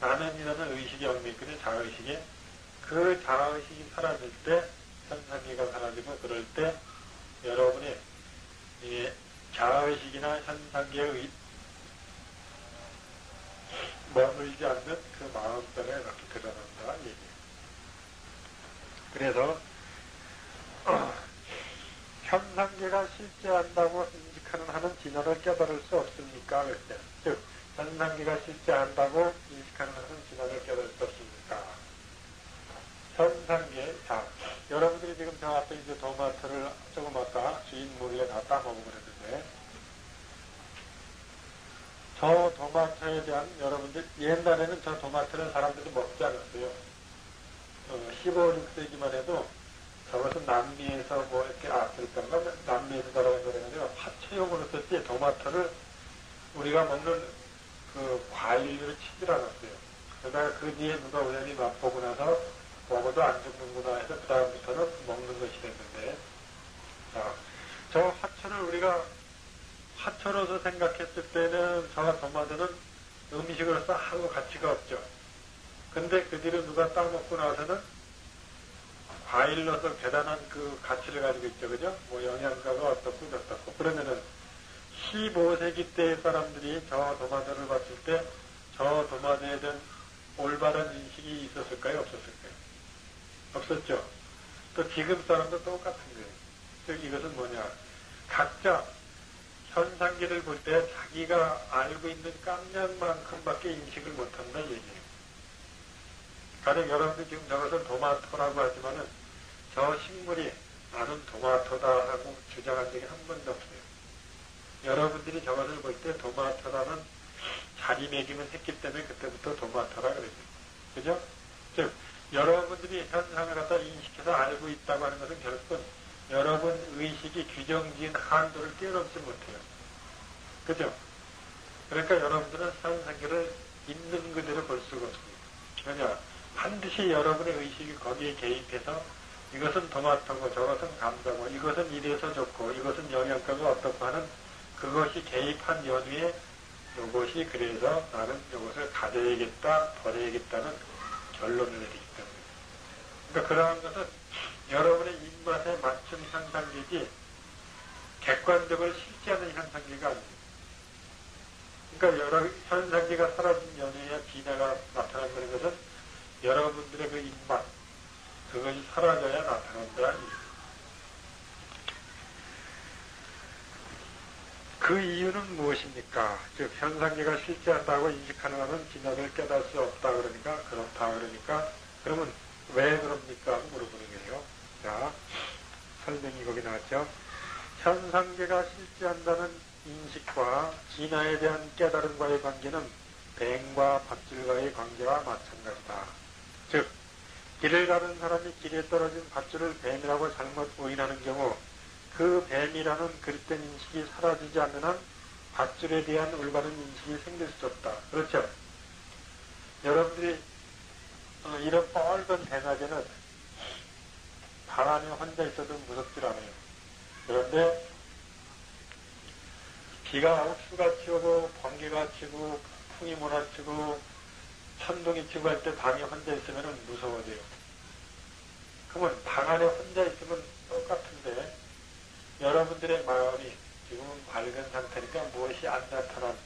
나는이라는 의식이 엉매있거든요. 자의식에. 그 자의식이 사라질 때 현상계가 사라지고 그럴 때 여러분의 이 자의식이나 현상계의 머물지 않는 그 마음속에 이렇게 드러난다 얘기예요. 그래서 어, 현상계가 실제한다고 인식하는 하는 진화를 깨달을 수 없습니까? 그랬죠. 즉 현상계가 실제한다고 인식하는 하는 진화를 깨달을 수 없습니까? 현상계, 자, 여러분들이 지금 저 앞에 이제 도마토를 조금 아까 주인 몰래 다 따먹고 그랬는데, 저 도마토에 대한 여러분들, 옛날에는 저 도마토를 사람들이 먹지 않았어요. 어, 15, 6세기만 해도 저것은 남미에서 뭐 이렇게 아프리카인가 남미에서 돌아간 거라 아니라 화초용으로 썼지 도마토를 우리가 먹는 그 과일로 치질 않았어요. 그러다가 그 뒤에 누가 우연히 맛보고 나서 먹어도 안 죽는구나 해서 그 다음부터는 먹는 것이 됐는데 자, 저 화초를 우리가 화초로서 생각했을 때는 저 도마토는 음식으로서 아무 가치가 없죠. 근데 그 뒤로 누가 따먹고 나서는 과일로서 대단한 그 가치를 가지고 있죠. 그죠? 뭐 영양가가 어떻고 어떻고. 그러면은 15세기 때 사람들이 저 도마도를 봤을 때 저 도마도에 대한 올바른 인식이 있었을까요? 없었을까요? 없었죠. 또 지금 사람도 똑같은 거예요. 즉 이것은 뭐냐. 각자 현상계를 볼 때 자기가 알고 있는 깜냥만큼밖에 인식을 못한다 얘기예요. 가령 여러분들 지금 저것을 도마토라고 하지만은 저 식물이 나는 도마토다 하고 주장한 적이 한 번도 없어요. 여러분들이 저것을 볼 때 도마터라는 자리매김을 했기 때문에 그때부터 도마터라 그러죠. 그죠? 즉, 여러분들이 현상을 갖다 인식해서 알고 있다고 하는 것은 결국은 여러분 의식이 규정 지은 한도를 뛰어넘지 못해요. 그죠? 그러니까 여러분들은 현상계를 있는 그대로 볼 수가 없습니다. 왜냐? 반드시 여러분의 의식이 거기에 개입해서 이것은 도마토고 저것은 감자고 이것은 이래서 좋고 이것은 영양가가 어떻고 하는 그것이 개입한 연후에 이것이 그래서 나는 이것을 가져야겠다 버려야겠다는 결론을 내리기 때문에 그러니까 그러한 것은 여러분의 입맛에 맞춘 현상계지 객관적으로 실지하는 현상계가 아닙니다. 그러니까 여러 현상계가 사라진 연후에 비나가 나타난다는 것은 여러분들의 그 입맛 그것이 사라져야 나타난다. 그 이유는 무엇입니까? 즉 현상계가 실제한다고 인식하는 것은 진화를 깨달을 수 없다 그러니까 그렇다 그러니까 그러면 왜 그럽니까? 물어보는 거예요. 자 설명이 거기 나왔죠. 현상계가 실제한다는 인식과 진화에 대한 깨달음과의 관계는 뱀과 밧줄과의 관계와 마찬가지다. 즉 길을 가는 사람이 길에 떨어진 밧줄을 뱀이라고 잘못 오인하는 경우 그 뱀이라는 그릇된 인식이 사라지지 않는 한 밧줄에 대한 올바른 인식이 생길 수 없다. 그렇죠? 여러분들이 어, 이런 뻘건 대낮에는 방 안에 혼자 있어도 무섭질 않아요. 그런데 비가 옥수가 치고 번개가 치고 풍이 몰아치고 천둥이 치고 할 때 방에 혼자 있으면 무서워져요. 그러면 방 안에 혼자 있으면 똑같은데 여러분들의 마음이 지금은 밝은 상태니까 무엇이 안 나타난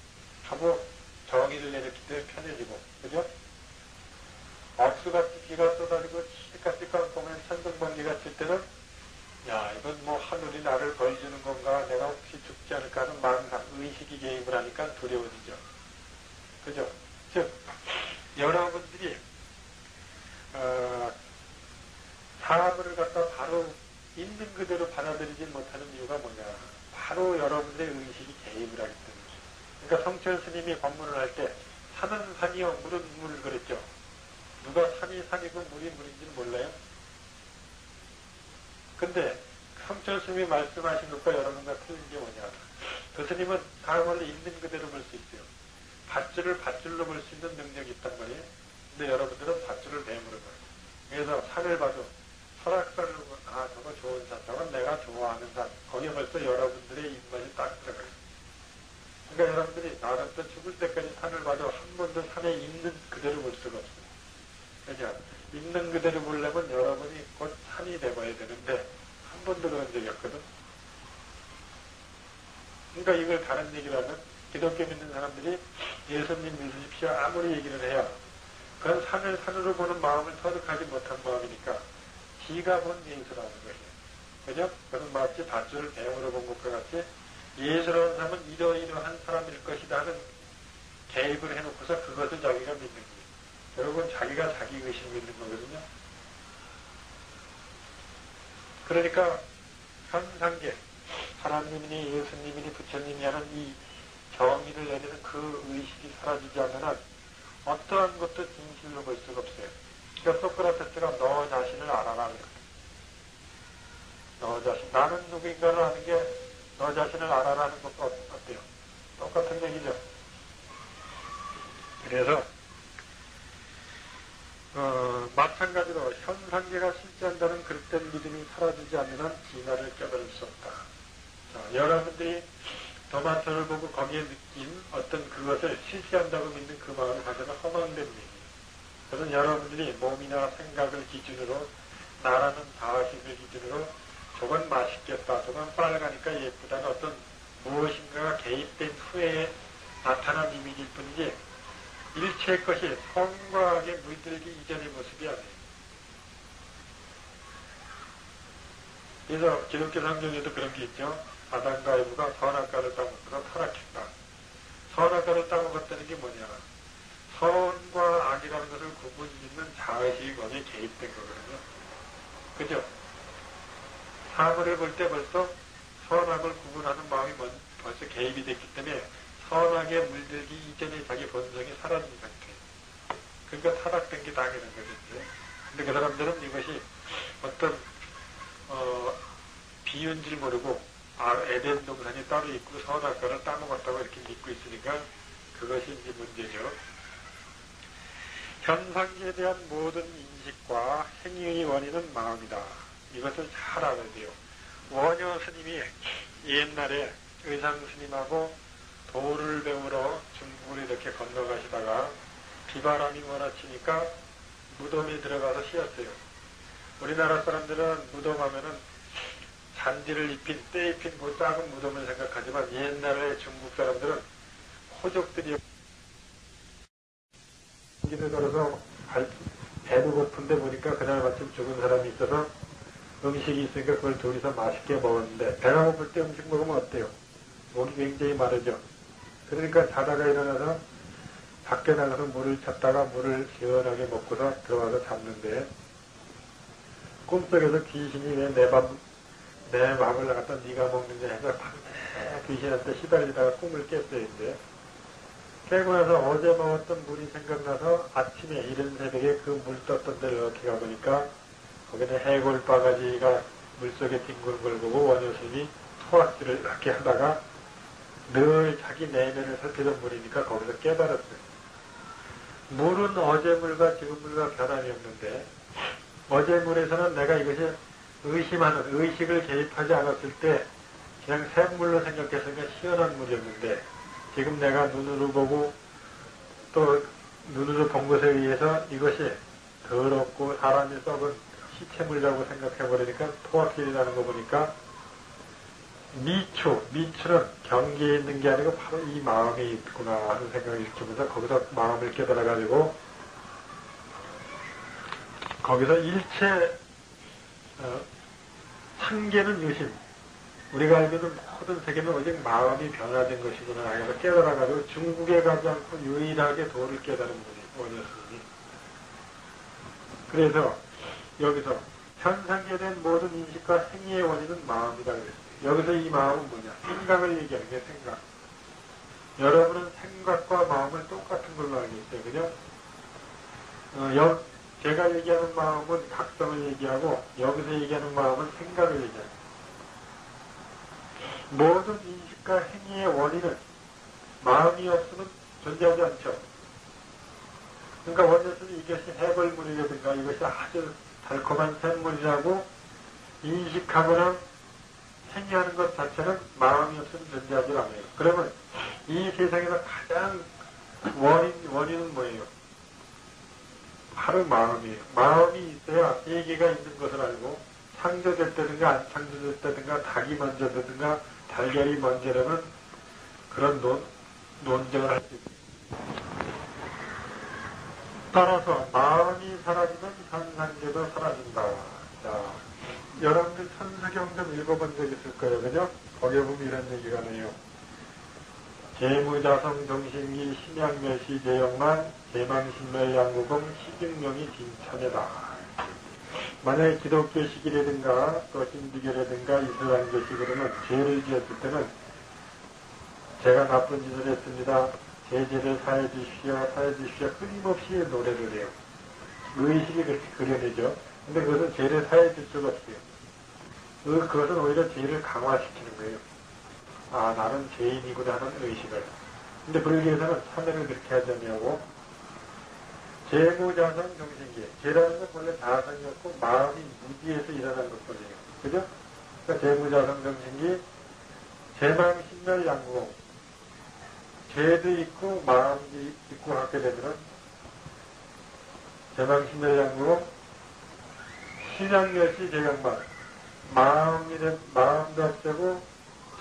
하고 정의를 내렸기 때문에 편해지고 그죠? 악수같이 비가 쏟아지고 시까시까 보면 천둥번개가 칠 때는 야 이건 뭐 하늘이 나를 벌주는 건가 내가 혹시 죽지 않을까 하는 망상 의식이 개입을 하니까 두려워지죠 그죠? 즉 여러분들이 어, 사람을 갖다 바로 있는 그대로 받아들이지 못하는 이유가 뭐냐. 바로 여러분들의 의식이 개입을 하기 때문에. 그러니까 성철 스님이 법문을 할 때, 산은 산이요, 물은 물 그랬죠. 누가 산이 산이고 물이 물인지는 몰라요? 근데 성철 스님이 말씀하신 것과 여러분과 틀린 게 뭐냐. 그 스님은 사람을 있는 그대로 볼 수 있어요. 밧줄을 밧줄로 볼 수 있는 능력이 있단 말이에요. 근데 여러분들은 밧줄을 뱀으로 봐요. 그래서 산을 봐도 설악산을 보면 아 저거 좋은 산, 저건 내가 좋아하는 산. 거기에 벌써 여러분들의 입맛이 딱 들어가요. 그러니까 여러분들이 나는 또 죽을 때까지 산을 봐도 한 번도 산에 있는 그대로 볼 수가 없어요. 그러니까 있는 그대로 보려면 여러분이 곧 산이 돼봐야 되는데 한 번도 그런 적이 없거든. 그러니까 이걸 다른 얘기로 하면 기독교 믿는 사람들이 예수님 믿으십시오 아무리 얘기를 해요. 그건 산을 산으로 보는 마음을 터득하지 못한 마음이니까 지가 본 예수라는 거예요. 그죠? 그건 마치 밧줄을 뱀으로 본 것과 같이 예수라는 사람은 이러이러한 사람일 것이다 하는 개입을 해놓고서 그것을 자기가 믿는 거예요. 결국은 자기가 자기 의식 믿는 거거든요. 그러니까 현상계, 하나님이니 예수님이니 부처님이 하는 이 정의를 내리는 그 의식이 사라지지 한 어떠한 것도 진실로 볼 수가 없어요. 그러니까 소크라테스가 너 자신을 알아라. 너 자신. 나는 누구인가를 하는 게 너 자신을 알아라는 것도 어때요? 똑같은 얘기죠. 그래서 어, 마찬가지로 현상계가 실제한다는 그릇된 믿음이 사라지지 않는 한 진화를 깨달을 수 없다. 자, 여러분들이 도마토를 보고 거기에 느낀 어떤 그것을 실시한다고 믿는 그 마음을 가져는 허망된 얘기예요. 그래서 여러분들이 몸이나 생각을 기준으로 나라는 자식을 기준으로 저건 맛있겠다, 저건 빨가니까 예쁘다는 어떤 무엇인가가 개입된 후에 나타난 이미지일 뿐이지 일체의 것이 성과하게 물들기 이전의 모습이 아니에요. 그래서 기독교 성경에도 그런 게 있죠. 아담과 이브가 선악과를 따먹다가 타락했다. 선악과를 따먹었다는 게 뭐냐. 선과 악이라는 것을 구분 짓는 자의식이 거기에 개입된 거거든요. 그죠? 사물을 볼 때 벌써 선악을 구분하는 마음이 벌써 개입이 됐기 때문에 선하게 물들기 이전에 자기 본성이 사라진 상태. 그러니까 타락된 게 거죠. 이제. 근데 그 사람들은 이것이 어떤 어, 줄 모르고 아, 에덴 동산이 따로 있고 선악 과를 따먹었다고 이렇게 믿고 있으니까 그것이 이제 문제죠. 현상에 대한 모든 인식과 행위의 원인은 마음이다. 이것을 잘 알아야 돼요. 원효 스님이 옛날에 의상 스님하고 도를 배우러 중국을 이렇게 건너가시다가 비바람이 몰아치니까 무덤에 들어가서 쉬었어요. 우리나라 사람들은 무덤 하면은 잔디를 입힌, 때 입힌 그 작은 무덤을 생각하지만 옛날에 중국 사람들은 호족들이 길을 걸어서 배도 고픈데 보니까 그날 마침 죽은 사람이 있어서 음식이 있으니까 그걸 둘이서 맛있게 먹었는데 배가 고플 때 음식 먹으면 어때요? 목이 굉장히 마르죠. 그러니까 자다가 일어나서 밖에 나가서 물을 찾다가 물을 시원하게 먹고서 들어가서 잤는데 꿈속에서 귀신이 왜 내 밥, 내 밥을 갖다 네가 먹느냐 해서 밤새 귀신한테 시달리다가 꿈을 깼어요, 이제. 깨고 나서 어제 먹었던 물이 생각나서 아침에 이른 새벽에 그 물 떴던 데를 이렇게 가보니까 거기는 해골 바가지가 물속에 걸 보고 원효스님이 토악질을 이렇게 하다가 늘 자기 내면을 살피던 물이니까 거기서 깨달았어요. 물은 어제 물과 지금 물과 변함이 없는데 어제 물에서는 내가 이것이 의심하는 의식을 개입하지 않았을 때 그냥 샘물로 생각했으니까 시원한 물이었는데 지금 내가 눈으로 보고 또 눈으로 본 것에 의해서 이것이 더럽고 사람이 썩은 시체물이라고 생각해버리니까 토악질이라는 거 보니까 미추, 미추는 경계에 있는 게 아니고 바로 이 마음에 있구나 하는 생각을 일으키면서 거기서 마음을 깨달아가지고 거기서 일체 어, 상계는 유심 우리가 알고 있는 모든 세계는 오직 마음이 변화된 것이구나 해서 깨달아가지고 중국에 가지 않고 유일하게 도를 깨달은 분이 원효스님이 그래서 여기서 현상계에 대한 모든 인식과 행위의 원인은 마음이다 그랬어요. 여기서 이 마음은 뭐냐? 생각을 얘기하는 게 생각. 여러분은 생각과 마음을 똑같은 걸로 알고 있어요. 그죠? 어, 여, 제가 얘기하는 마음은 각성을 얘기하고 여기서 얘기하는 마음은 생각을 얘기합니다. 모든 인식과 행위의 원인은 마음이 없으면 존재하지 않죠. 그러니까 원래는 이것이 해벌물이라든가 이것이 아주 달콤한 샘물이라고 인식하거나 행위하는 것 자체는 마음이 없으면 존재하지 않아요. 그러면 이 세상에서 가장 원인, 원인은 뭐예요? 바로 마음이에요. 마음이 있어야 세계가 있는 것을 알고 창조됐다든가 안 창조됐다든가 닭이 먼저든가 달걀이 먼저라는 그런 논, 논쟁을 할 수 있습니다. 따라서 마음이 사라지면 현상계도 사라진다. 자, 여러분들 천사경 좀 읽어본 적 있을 거예요. 그죠? 거기에 보면 이런 얘기가 나요. 재무자성 정신기 신양멸시 제영만 대망신멸 양구공 시증명이 진천이다. 만약에 기독교식이라든가 또 힌두교라든가 이슬람교식 그러면 죄를 지었을 때는 제가 나쁜 짓을 했습니다. 제 죄를 사해 주십시오. 사해 주십시오. 끊임없이 노래를 해요. 의식이 그렇게 그려내죠. 근데 그것은 죄를 사해 줄 수가 없어요. 그, 그것은 오히려 죄를 강화시키는 거예요. 아, 나는 죄인이구나 하는 의식을. 근데 불교에서는 참여를 그렇게 하지 않냐고. 재무자성 정신계. 죄라는 건 원래 자성이었고 마음이 무지에서 일어난 것뿐이에요. 그죠? 그러니까 재무자성 정신기, 재망 신멸 양구. 죄도 있고 마음도 있고 하게 되면은 재망 신멸 양구, 신양멸시 재경만. 마음이, 마음도 없애고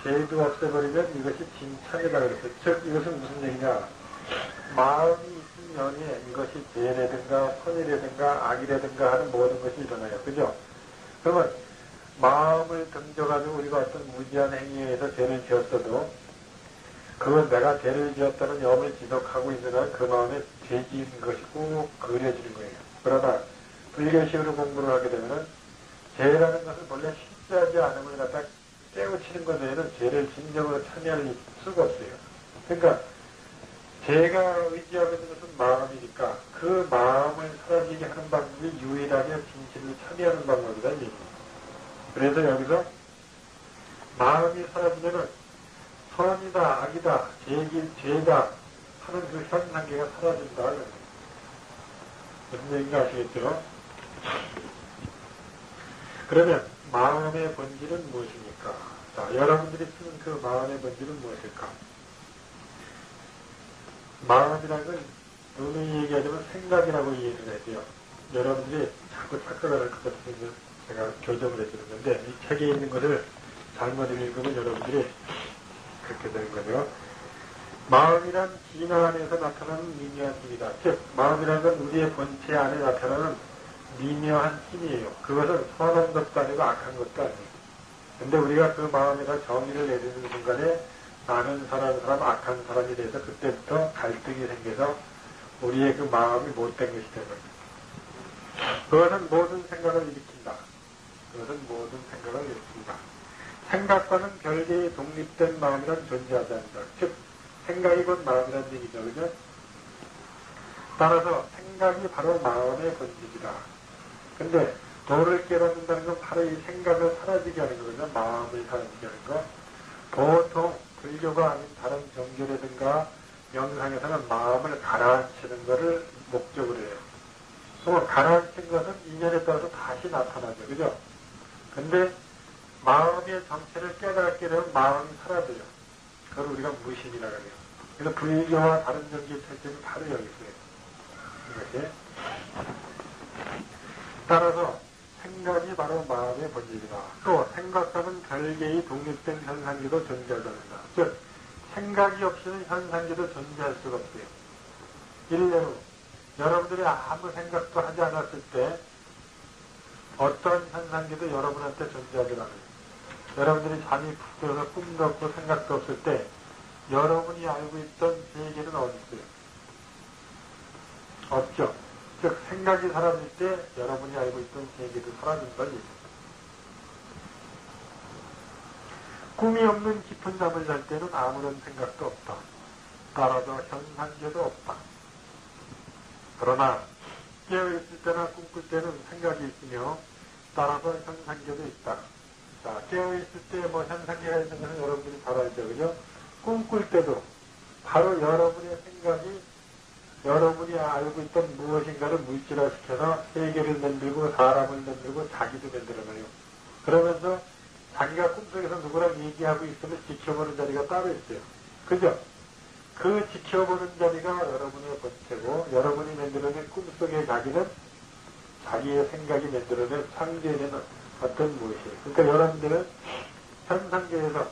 죄도 없애버리면 이것이 진창이다 그랬어요. 즉, 이것은 무슨 얘기냐. 마음이 있으면 이것이 죄라든가 선이라든가 악이라든가 하는 모든 것이 일어나요. 그죠? 그러면 마음을 던져가지고 우리가 어떤 무지한 행위에 의해서 죄를 지었어도 그건 내가 죄를 지었다는 염을 지속하고 있는 한 그 마음에 죄 지은 것이 꼭 그려지는 거예요. 그러나 불교식으로 공부를 하게 되면은 죄라는 것은 원래 실제하지 않음을 갖다 깨우치는 것 외에는 죄를 진정으로 참여할 수가 없어요. 그러니까 제가 의지하고 있는 것은 마음이니까 그 마음을 사라지게 하는 방법이 유일하게 진실로 참여하는 방법이다. 그래서 여기서 마음이 사라지면은 선이다, 악이다, 죄기, 죄다 하는 그 현상계가 사라진다. 무슨 얘기인가 아시겠죠? 그러면 마음의 본질은 무엇입니까? 자, 여러분들이 쓰는 그 마음의 본질은 무엇일까? 마음이라는 건 눈이 얘기하자면 생각이라고 이해를 해야 돼요. 여러분들이 자꾸 착각을 할 것 같으면 제가 교정을 해주는 건데 이 책에 있는 것을 잘못 읽으면 여러분들이 그렇게 되는 거죠. 마음이란 진화 안에서 나타나는 미묘한 힘이다. 즉 마음이라는 건 우리의 본체 안에 나타나는 미묘한 힘이에요. 그것은 선한 것도 아니고 악한 것도 아니에요. 근데 우리가 그 마음에다 정의를 내리는 순간에 나는 사람, 사람, 악한 사람이 돼서 그때부터 갈등이 생겨서 우리의 그 마음이 못된 것이 되는 거예요. 그것은 모든 생각을 일으킨다. 그것은 모든 생각을 일으킨다. 생각과는 별개의 독립된 마음이란 존재하지 않는다. 즉, 생각이 곧 마음이란 얘기죠. 그죠? 따라서 생각이 바로 마음의 본질이다. 근데 도를 깨닫는다는 건 바로 이 생각을 사라지게 하는 거거든요. 마음을 사라지게 하는 거. 보통 불교가 아닌 다른 종교라든가 명상에서는 마음을 가라앉히는 것을 목적으로 해요. 그럼 가라앉힌 것은 인연에 따라서 다시 나타나죠. 그죠? 근데 마음의 정체를 깨닫게 되면 마음이 사라져요. 그걸 우리가 무신이라고 해요. 그래서 불교와 다른 종교의 차이점이 바로 여기 있어요. 이렇게. 따라서 생각이 바로 마음의 본질이다. 또 생각과는 별개의 독립된 현상기도 존재하지 않는다. 즉 생각이 없이는 현상기도 존재할 수가 없어요. 일례로 여러분들이 아무 생각도 하지 않았을 때 어떤 현상기도 여러분한테 존재하지 않아요. 여러분들이 잠이 푹 들어서 꿈도 없고 생각도 없을 때 여러분이 알고 있던 세계는 어디 있어요? 없죠. 즉 생각이 사라질 때 여러분이 알고 있던 세계도 사라진다는 얘기입니다. 꿈이 없는 깊은 잠을 잘 때는 아무런 생각도 없다. 따라서 현상계도 없다. 그러나 깨어있을 때나 꿈꿀 때는 생각이 있으며 따라서 현상계도 있다. 자, 깨어있을 때 뭐 현상계가 있는 것은 여러분들이 잘 알죠. 그죠? 꿈꿀 때도 바로 여러분의 생각이 여러분이 알고 있던 무엇인가를 물질화시켜서 세계를 만들고 사람을 만들고 자기도 만들어놔요. 그러면서 자기가 꿈속에서 누구랑 얘기하고 있으면 지켜보는 자리가 따로 있어요. 그죠? 그 지켜보는 자리가 여러분의 본체고 여러분이 만들어낸 꿈속의 자기는 자기의 생각이 만들어낸 창조에는 어떤 무엇이에요. 그러니까 여러분들은 현상계에서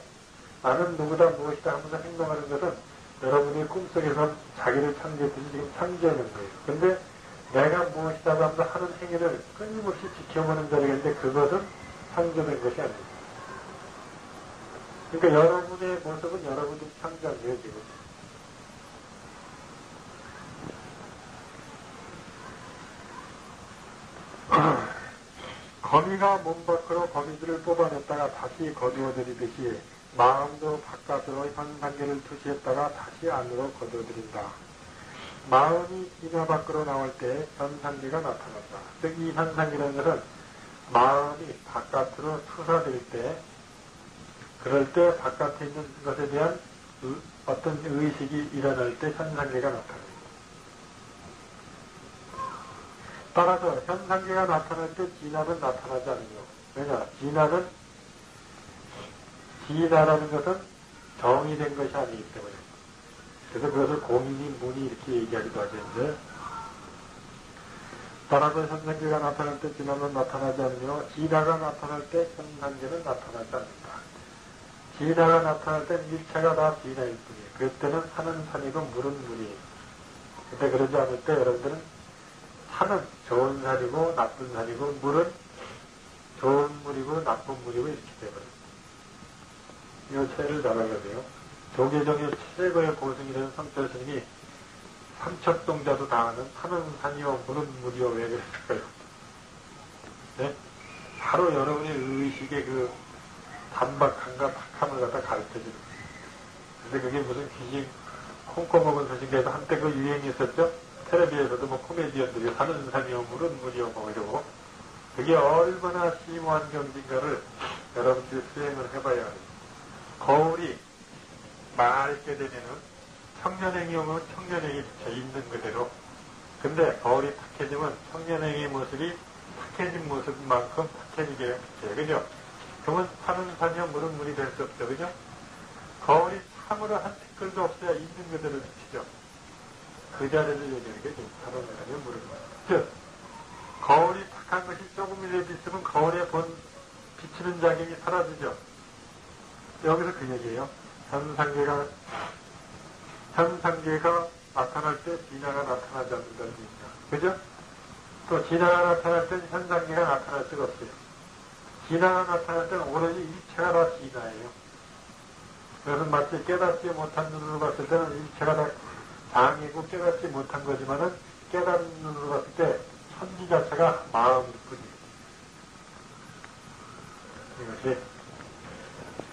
나는 누구다 무엇이다 하면서 행동하는 것은 여러분이 꿈속에서 자기를 창조했듯이 지금 창조하는 거예요. 근데 내가 하면서 하는 행위를 끊임없이 지켜보는 자리가 있는데 그것은 창조된 것이 아닙니다. 그러니까 여러분의 모습은 여러분들이 창조한 거예요, 지금. *clears throat* 거미가 몸 밖으로 거미들을 뽑아냈다가 다시 거두어 들이듯이 마음도 바깥으로 현상계를 투시했다가 다시 안으로 거두어들인다. 마음이 기나 밖으로 나올 때 현상계가 나타난다. 즉, 이 현상계라는 것은 마음이 바깥으로 투사될 때, 그럴 때 바깥에 있는 것에 대한 어떤 의식이 일어날 때 현상계가 나타납니다. 따라서 현상계가 나타날 때 진화는 나타나지 않으며 왜냐 진화는 진화라는 것은 정의된 것이 아니기 때문에 그래서 그것을 공인이 문이 이렇게 얘기하기도 하겠는데 따라서 현상계가 나타날 때 진화는 나타나지 않으며 진화가 나타날 때 현상계는 나타나지 않는다. 진화가 나타날 땐 일체가 다 진화일 뿐이에요. 그때는 산은 산이고 물은 물이에요. 근데 그러지 않을 때 여러분들은 산은 좋은 산이고 나쁜 산이고 물은 좋은 물이고 나쁜 물이고 이렇게 되거든요. 이 체를 잘 알아야 돼요. 조계종의 최고의 고승이라는 스님이 삼척동자도 다 아는 산은 산이요 물은 물이요 왜 그랬을까요? 네? 바로 여러분의 의식의 그 단박함과 탁함을 갖다 가르쳐주는 근데 그게 무슨 귀신 콩고먹은 소식에서 한때 그 유행이 있었죠? 텔레비에서도 뭐 코미디언들이 사는 산이요, 물은 물이요, 뭐 이러고. 그게 얼마나 심오한 경지인가를 여러분들이 수행을 해봐야 해요. 거울이 맑게 되면은 청년행이 오면 청년행이 비쳐 있는 그대로. 근데 거울이 탁해지면 청년행의 모습이 탁해진 모습만큼 탁해지게 비쳐요. 그죠? 그러면 사는 산이요, 물은 물이 될 수 없죠. 그죠? 거울이 참으로 한 티끌도 없어야 있는 그대로 비치죠. 그 자리를 얘기하는 게 사는 산이요, 물은 물. 즉, 거울이 탁한 것이 조금이라도 있으면 거울에 본 비치는 자격이 사라지죠. 여기서 그 얘기예요. 현상계가, 현상계가 나타날 때 진화가 나타나지 않는다는 얘기입니다. 그죠? 또 진화가 나타날 때 현상계가 나타날 수가 없어요. 진화가 나타날 때는 오로지 일체가 다 진화예요. 그래서 마치 깨닫지 못한 눈으로 봤을 때는 일체가 다 장이고 깨닫지 못한 거지만은 깨닫는 눈으로 봤을 때 천지 자체가 마음일 뿐이에요. 이것이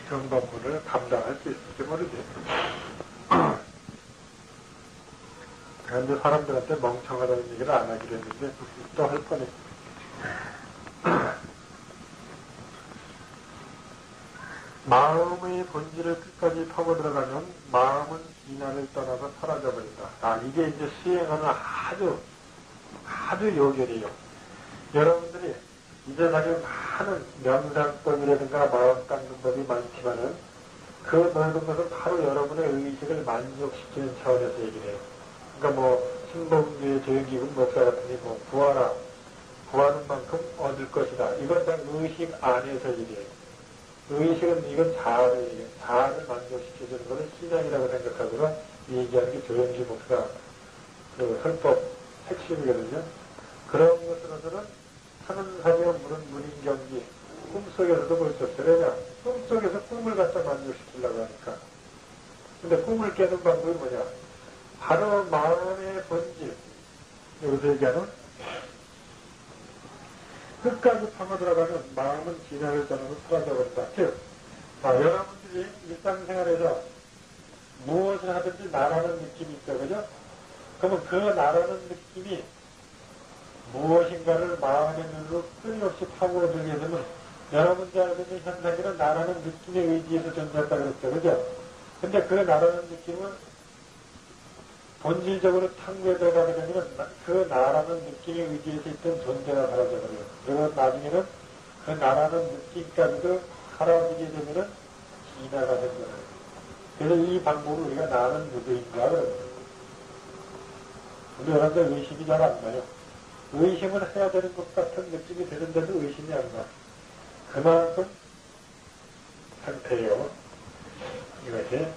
정법문을 감당할 수 있을지 모르지. 그런데 사람들한테 멍청하다는 얘기를 안 하기로 했는데 또 할 뻔했어. 마음의 본질을 끝까지 파고 들어가면 마음은 진화를 떠나서 사라져버린다. 아, 이게 이제 수행하는 아주, 아주 요결이에요. 여러분들이 이 세상에 많은 명상법이라든가 마음 닦는 법이 많지만은 그 모든 것은 바로 여러분의 의식을 만족시키는 차원에서 얘기해요. 그러니까 뭐, 신봉주의 조영기군 목사 같으니 뭐, 구하라. 구하는 만큼 얻을 것이다. 이건 다 의식 안에서 얘기해요. 의식은 이건 자아를, 자아를 만족시켜주는 것을 신앙이라고 생각하거나 얘기하는 게 조영기 목사 그 설법 핵심이거든요. 그런 것으로서는 하는 사며 물은 문인 경기 꿈속에서도 없어요. 왜냐? 꿈속에서 꿈을 갖다 만족시키려고 하니까. 근데 꿈을 깨는 방법이 뭐냐? 바로 마음의 본질. 여기서 얘기하는 끝까지 파고들어가면 마음은 진화를 떠나서 사라져버린다. 즉, 자, 여러분들이 일상생활에서 무엇을 하든지 나라는 느낌이 있죠. 그죠? 그러면 그 나라는 느낌이 무엇인가를 마음의 눈으로 끊임없이 파고들게 되면 여러분들 알고 있는 현상들은 나라는 느낌에 의지해서 존재한다 그랬죠. 그죠? 근데 그 나라는 느낌은 본질적으로 탕구에 들어가게 되면 그 나라는 느낌에 의지해서 있던 존재가 사라져버려요. 그리고 나중에는 그 나라는 느낌까지도 사라지게 되면은 진화가 된거예요. 그래서 이 방법을 우리가 나는 누구인가 그럽니다. 근데 여러분들 의심이 잘 안 나요. 의심을 해야 되는 것 같은 느낌이 드는데도 의심이 안 나. 그만큼 상태예요. 이것이.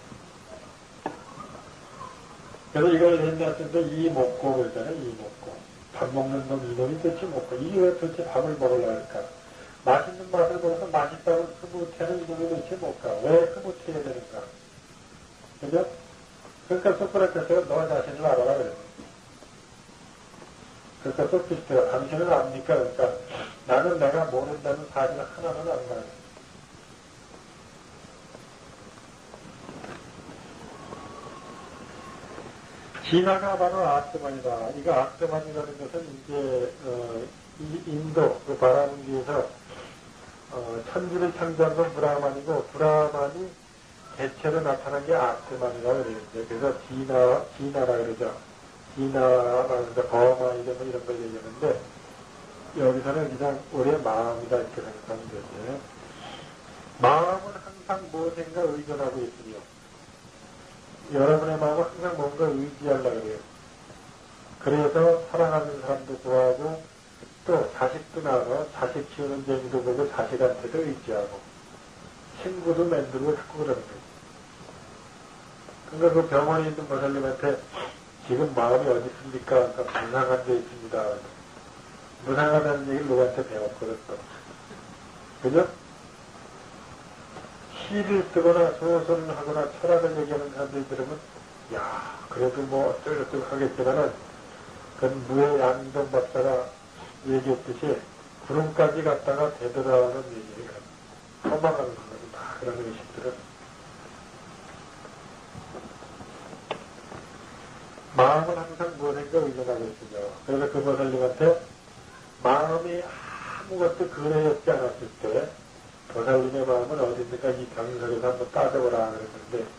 그래서 이걸 했는데 이 먹고 그러잖아요. 이 먹고. 밥 먹는 놈 이놈이 도대체 먹고. 이게 왜 도대체 밥을 먹으려고 할까? 맛있는 맛을 보면서 맛있다고 흐뭇해는 이놈이 도대체 뭘까? 왜 흐뭇해야 되는가? 그죠? 그러니까 소크라테스가 너 자신을 알아라 그랬어. 그러니까 소크리스트가 당신은 압니까? 그러니까 나는 내가 모른다는 사실 하나는 안 가요. 진화가 바로 아트만이다. 이거 아트만이라는 것은 이제 어, 이 인도 그 바라문기에서 어, 천지를 창조한 건 브라만이고 브라만이 대체로 나타난 게 아트만이라고 그래요. 그래서 진화 진화라 그러죠. 진화라는데 거마이다 뭐 이런 걸 얘기하는데 여기서는 그냥 우리의 마음이다 이렇게 생각하면 되죠. 마음은 항상 무엇인가 의존하고 있으며 여러분의 마음은 항상 뭔가 의지하려고 그래요. 그래서 사랑하는 사람도 구하고 또 자식도 낳아 자식 키우는 재미도 보고 자식한테도 의지하고 친구도 만들고 자꾸 그러는 거예요. 그러니까 그 병원에 있는 모살님한테 지금 마음이 어디 있습니까? 그러니까 무상한 데 있습니다. 무상하다는 얘기를 누구한테 배웠거든. 그죠? 시를 쓰거나 소설을 하거나 철학을 얘기하는 사람들이 들으면, 야, 그래도 뭐 어쩌고저쩌고 하겠지만은, 그건 무의 양동 박사가 얘기했듯이, 구름까지 갔다가 되돌아오는 얘기를 허망하는 거거든, 다. 그런 의식들은. 마음은 항상 무엇인가 의존하고 있으죠. 그래서 그 보살님한테 마음이 아무것도 근해였지 않았을 때 보살님의 마음은 있는가 이 병석에서 한번 따져보라 그랬는데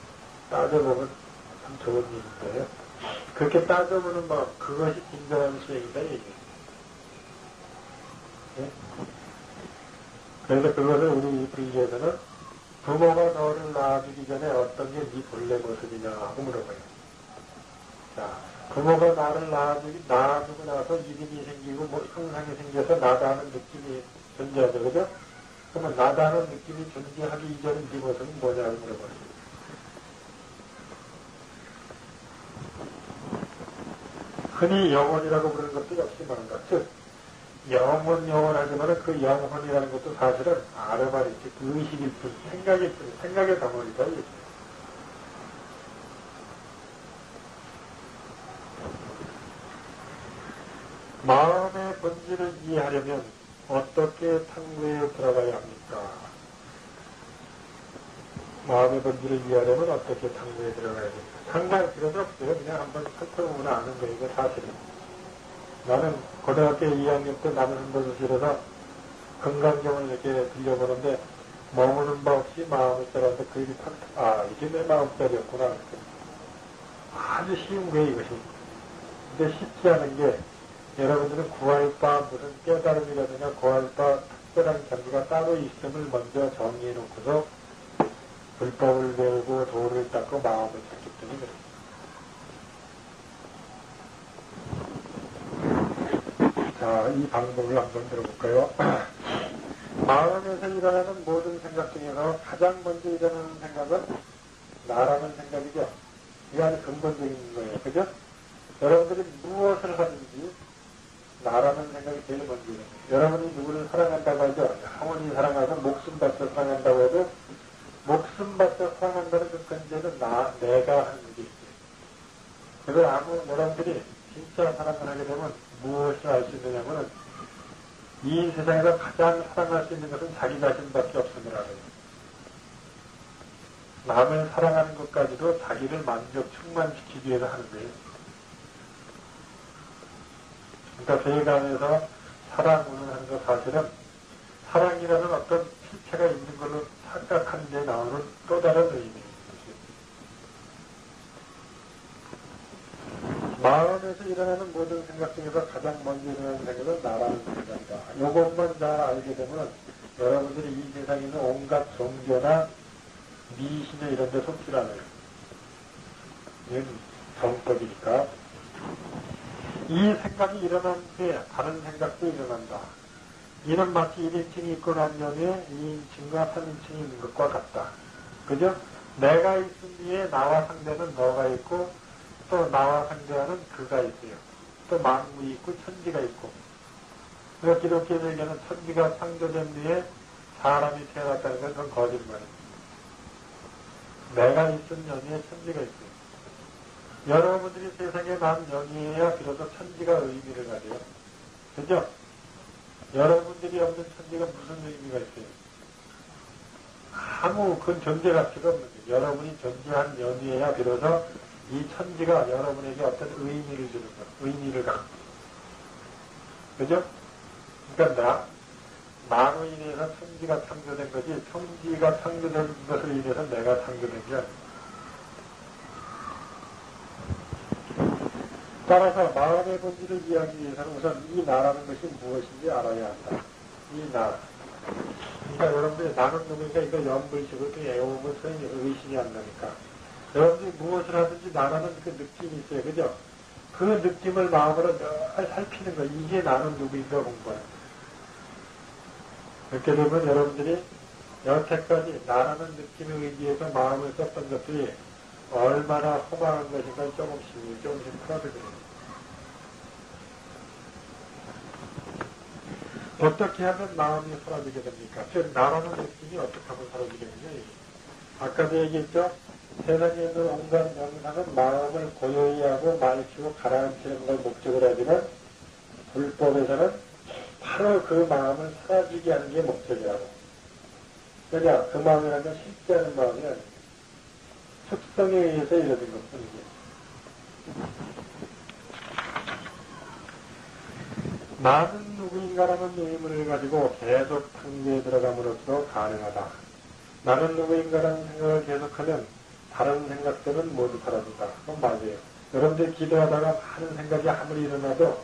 따져보면 참 좋은 일인데 그렇게 따져보는 마음 그것이 진정한 수행이다 얘기예요. 네? 그래서 그것을 우리 불교에서는 부모가 너를 낳아주기 전에 어떤 게 네 본래 모습이냐 하고 물어봐요. 자, 부모가 나를 낳아주기, 낳아주고 나서 이름이 생기고 뭐 형상이 생겨서 나다는 느낌이 존재하죠. 그죠? 그러면 나다는 느낌이 존재하기 이전에 네 모습은 뭐냐고 물어봐요. 흔히 영혼이라고 부르는 것도 역시 뭔가, 즉, 영혼, 영혼하지만 그 영혼이라는 것도 사실은 아르바리지, 그 의식일 뿐, 생각일 뿐, 생각의 덩어리다, 이게. 마음의 본질을 이해하려면 어떻게 탕구에 들어가야 합니까? 마음의 본질을 이해하려면 어떻게 탕구에 들어가야 됩니까? 상관 필요도 없어요. 그냥 한번 살펴보면 아는 거예요. 사실은. 나는 고등학교 2학년 때 남순도수실에서 건강경을 이렇게 들려보는데 머무는 바 없이 마음을 따라서 그 일이 탁, 아, 이게 내 마음자리였구나. 아주 쉬운 거예요, 이것이. 근데 쉽지 않은 게 여러분들은 구할 바 무슨 깨달음이라든가 구할 바 특별한 경지가 따로 있음을 먼저 정리해 놓고서 불법을 배우고 도를 닦고 마음을 찾기 때문에 그래요. 자, 이 방법을 한번 들어볼까요? *clears throat* 마음에서 일어나는 모든 생각 중에서 가장 먼저 일어나는 생각은 나라는 생각이죠. 이 안에 근본적인 거예요. 그죠? 여러분들이 무엇을 하든지 나라는 생각이 제일 먼저 일어나요. 여러분이 누구를 사랑한다고 하죠. 영원히 사랑하고 목숨 바쳐 사랑한다고 해도 목숨 바쳐 사랑한다는 그 근제는 나, 내가 하는 일이 있어요. 그래서 아무 여러분들이 진짜 사랑을 하게 되면 무엇을 알 수 있느냐면은 이 세상에서 가장 사랑할 수 있는 것은 자기 자신밖에 없음이라는 남을 사랑하는 것까지도 자기를 만족, 충만시키기 위해서 하는 거예요. 그러니까 세간에서 사랑을 하는 것 사실은 사랑이라는 어떤 실체가 있는 걸로 착각하는 데 나오는 또 다른 의미입니다. 마음에서 일어나는 모든 생각 중에서 가장 먼저 일어나는 생각은 나라는 생각이다. 이것만 잘 알게 되면 여러분들이 이 세상에 있는 온갖 종교나 미신에 이런 데 속지 않아요. 이건 정법이니까. 이 생각이 일어난 뒤에 다른 생각도 일어난다. 이는 마치 1인칭이 있고 난 년에 2인칭과 3인칭이 있는 것과 같다. 그죠? 내가 있은 뒤에 나와 상대는 너가 있고 또 나와 상대하는 그가 있어요. 또 만물이 있고 천지가 있고. 그러니까 기독교에게는 천지가 창조된 뒤에 사람이 태어났다는 건 그건 거짓말입니다. 내가 있은 연위에 천지가 있어요. 여러분들이 세상에 난 연위에야 비로소 천지가 의미를 가져요. 그죠? 여러분들이 없는 천지가 무슨 의미가 있어요? 아무 그건 존재 가치가 없는 거예요. 여러분이 존재한 연위에야 비로소 이 천지가 여러분에게 어떤 의미를 주는 것, 의미를 갖고. 그죠? 그러니까 나, 나로 인해서 천지가 창조된 거지, 천지가 창조된 것을 인해서 내가 창조된 게 아니야. 따라서 마음의 본질을 이해하기 위해서는 우선 이 나라는 것이 무엇인지 알아야 한다. 이 나. 그러니까 여러분들이 나는 누구니까 이거 연불식을 애우면 소용이 의심이 안 나니까. 여러분들이 무엇을 하든지 나라는 그 느낌이 있어요. 그죠? 그 느낌을 마음으로 늘 살피는 거. 이게 나는 누구인가 본 거야. 그렇게 되면 여러분들이 여태까지 나라는 느낌에 의지해서 마음을 썼던 것들이 얼마나 허망한 것인가 조금씩 조금씩 풀어드려요. 어떻게 하면 마음이 사라지게 됩니까? 즉, 나라는 느낌이 어떻게 하면 사라지게 되냐, 아까도 얘기했죠? 세상에 있는 온갖 명상은 마음을 고요히 하고 말치고 가라앉히는 걸 목적으로 하지만, 불법에서는 바로 그 마음을 사라지게 하는 게 목적이라고. 왜냐, 그 마음이라는 건 쉽지 않은 마음이 아니에요. 특성에 의해서 이러는 것 뿐이죠. 나는 누구인가라는 의문을 가지고 계속 탐구에 들어감으로써 가능하다. 나는 누구인가라는 생각을 계속하면 다른 생각들은 모두 사라진다. 그건 맞아요. 여러분들 기도하다가 많은 생각이 아무리 일어나도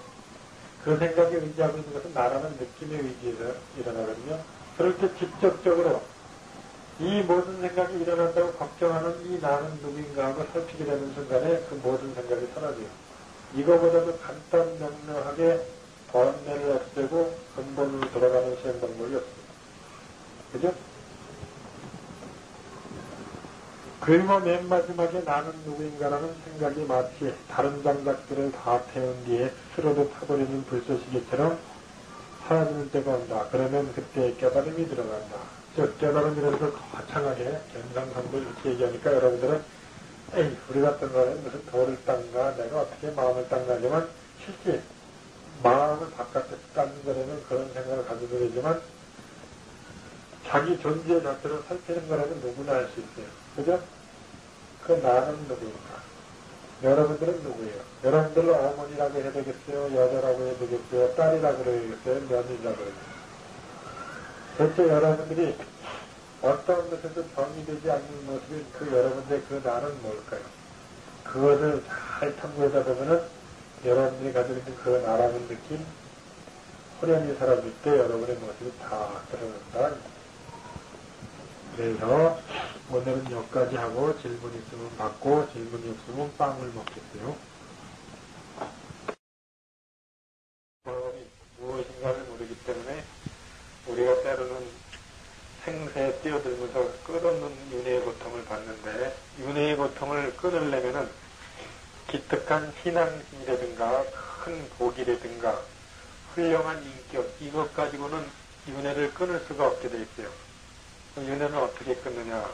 그 생각에 의지하고 있는 것은 나라는 느낌에 의지해서 일어나거든요. 그럴 때 직접적으로 이 모든 생각이 일어난다고 걱정하는 이 나는 누구인가 하고 살피게 되는 순간에 그 모든 생각이 사라져요. 이거보다도 간단 명료하게 번뇌를 없애고 근본으로 돌아가는 시행 방법이 없습니다. 그죠? 그리고 맨 마지막에 나는 누구인가라는 생각이 마치 다른 장작들을 다 태운 뒤에 스스로도 타버리는 불쏘시개처럼 사라지는 때가 온다. 그러면 그때 깨달음이 들어간다. 즉 깨달음이라는 거창하게 견상상도 이렇게 얘기하니까 여러분들은 에이 우리 같은 거는 무슨 돌을 닦나 내가 어떻게 마음을 닦나 하지만 실제 마음을 바깥에서 닦는 거라면 그런 생각을 가지고 되지만 자기 존재 자체를 살피는 거라면 누구나 할 수 있어요. 그죠? 그 나는 누구인가? 여러분들은 누구예요? 여러분들은 어머니라고 해야 되겠어요? 여자라고 해야 되겠어요? 딸이라고 그러겠어요? 며느리라고 그러겠어요? 대체 여러분들이 어떤 것에도 병이 되지 않는 모습인 그 여러분들의 그 나는 뭘까요? 그것을 잘 탐구하다 보면은 여러분들이 가지고 있는 그 나라는 느낌, 호련히 살아줄 때 여러분의 모습이 다 드러난다. 그래서 오늘은 여기까지 하고 질문 있으면 받고 질문이 없으면 빵을 먹겠어요. 무엇인가를 모르기 때문에 우리가 때로는 생사에 뛰어들면서 끝없는 윤회의 고통을 받는데 윤회의 고통을 끊으려면은 기특한 신앙심 이라든가 큰 복이라든가 훌륭한 인격 이것 가지고는 윤회를 끊을 수가 없게 돼 있어요. 윤회는 어떻게 끊느냐?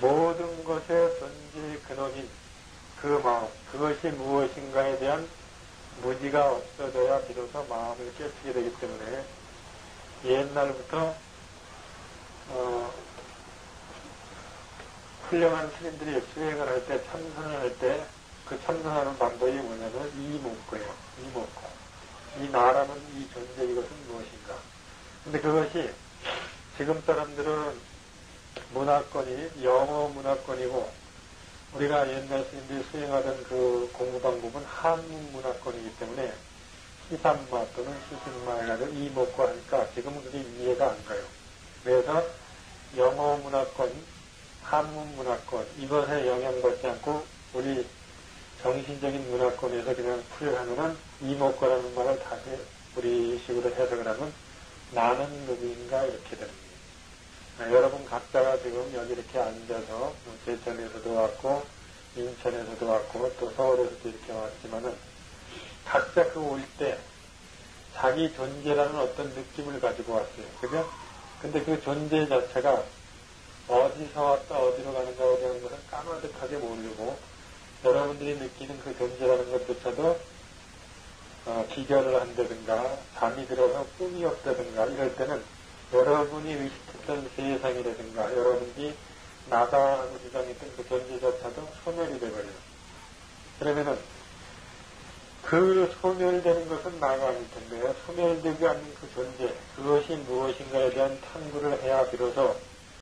모든 것의 존재 근원인 그 마음, 그것이 무엇인가에 대한 무지가 없어져야 비로소 마음을 깨치게 되기 때문에 옛날부터 어, 훌륭한 스님들이 수행을 할 때, 참선을 할 때, 그 참선하는 방법이 뭐냐면 이목고예요. 이목고. 이 나라는 이 존재 이것은 무엇인가. 근데 그것이 지금 사람들은 문화권이 영어 문화권이고 우리가 옛날 스님들이 수행하던 그 공부 방법은 한국 문화권이기 때문에 희산마 또는 시신마 해가지고 이목고 하니까 지금은 그게 이해가 안 가요. 그래서 영어 문화권, 한국 문화권 이것에 영향받지 않고 우리 정신적인 문화권에서 그냥 풀이하면은 이목고라는 말을 다시 우리 식으로 해석을 하면 나는 누구인가 이렇게 됩니다. 아, 여러분 각자가 지금 여기 이렇게 앉아서 제천에서도 왔고 인천에서도 왔고 또 서울에서도 이렇게 왔지만은 각자 그 올 때 자기 존재라는 어떤 느낌을 가지고 왔어요. 그죠? 근데 그 존재 자체가 어디서 왔다 어디로 가는가에 대한 것은 까마득하게 모르고 여러분들이 느끼는 그 존재라는 것조차도 어, 기결을 한다든가 잠이 들어서 꿈이 없다든가 이럴 때는 여러분이 의식했던 세상이라든가 여러분이 나다 하고 주장했던 그 존재조차도 소멸이 돼버려요. 그러면은 그 소멸되는 것은 나가 아닐 텐데요. 소멸되지 않는 그 존재, 그것이 무엇인가에 대한 탐구를 해야 비로소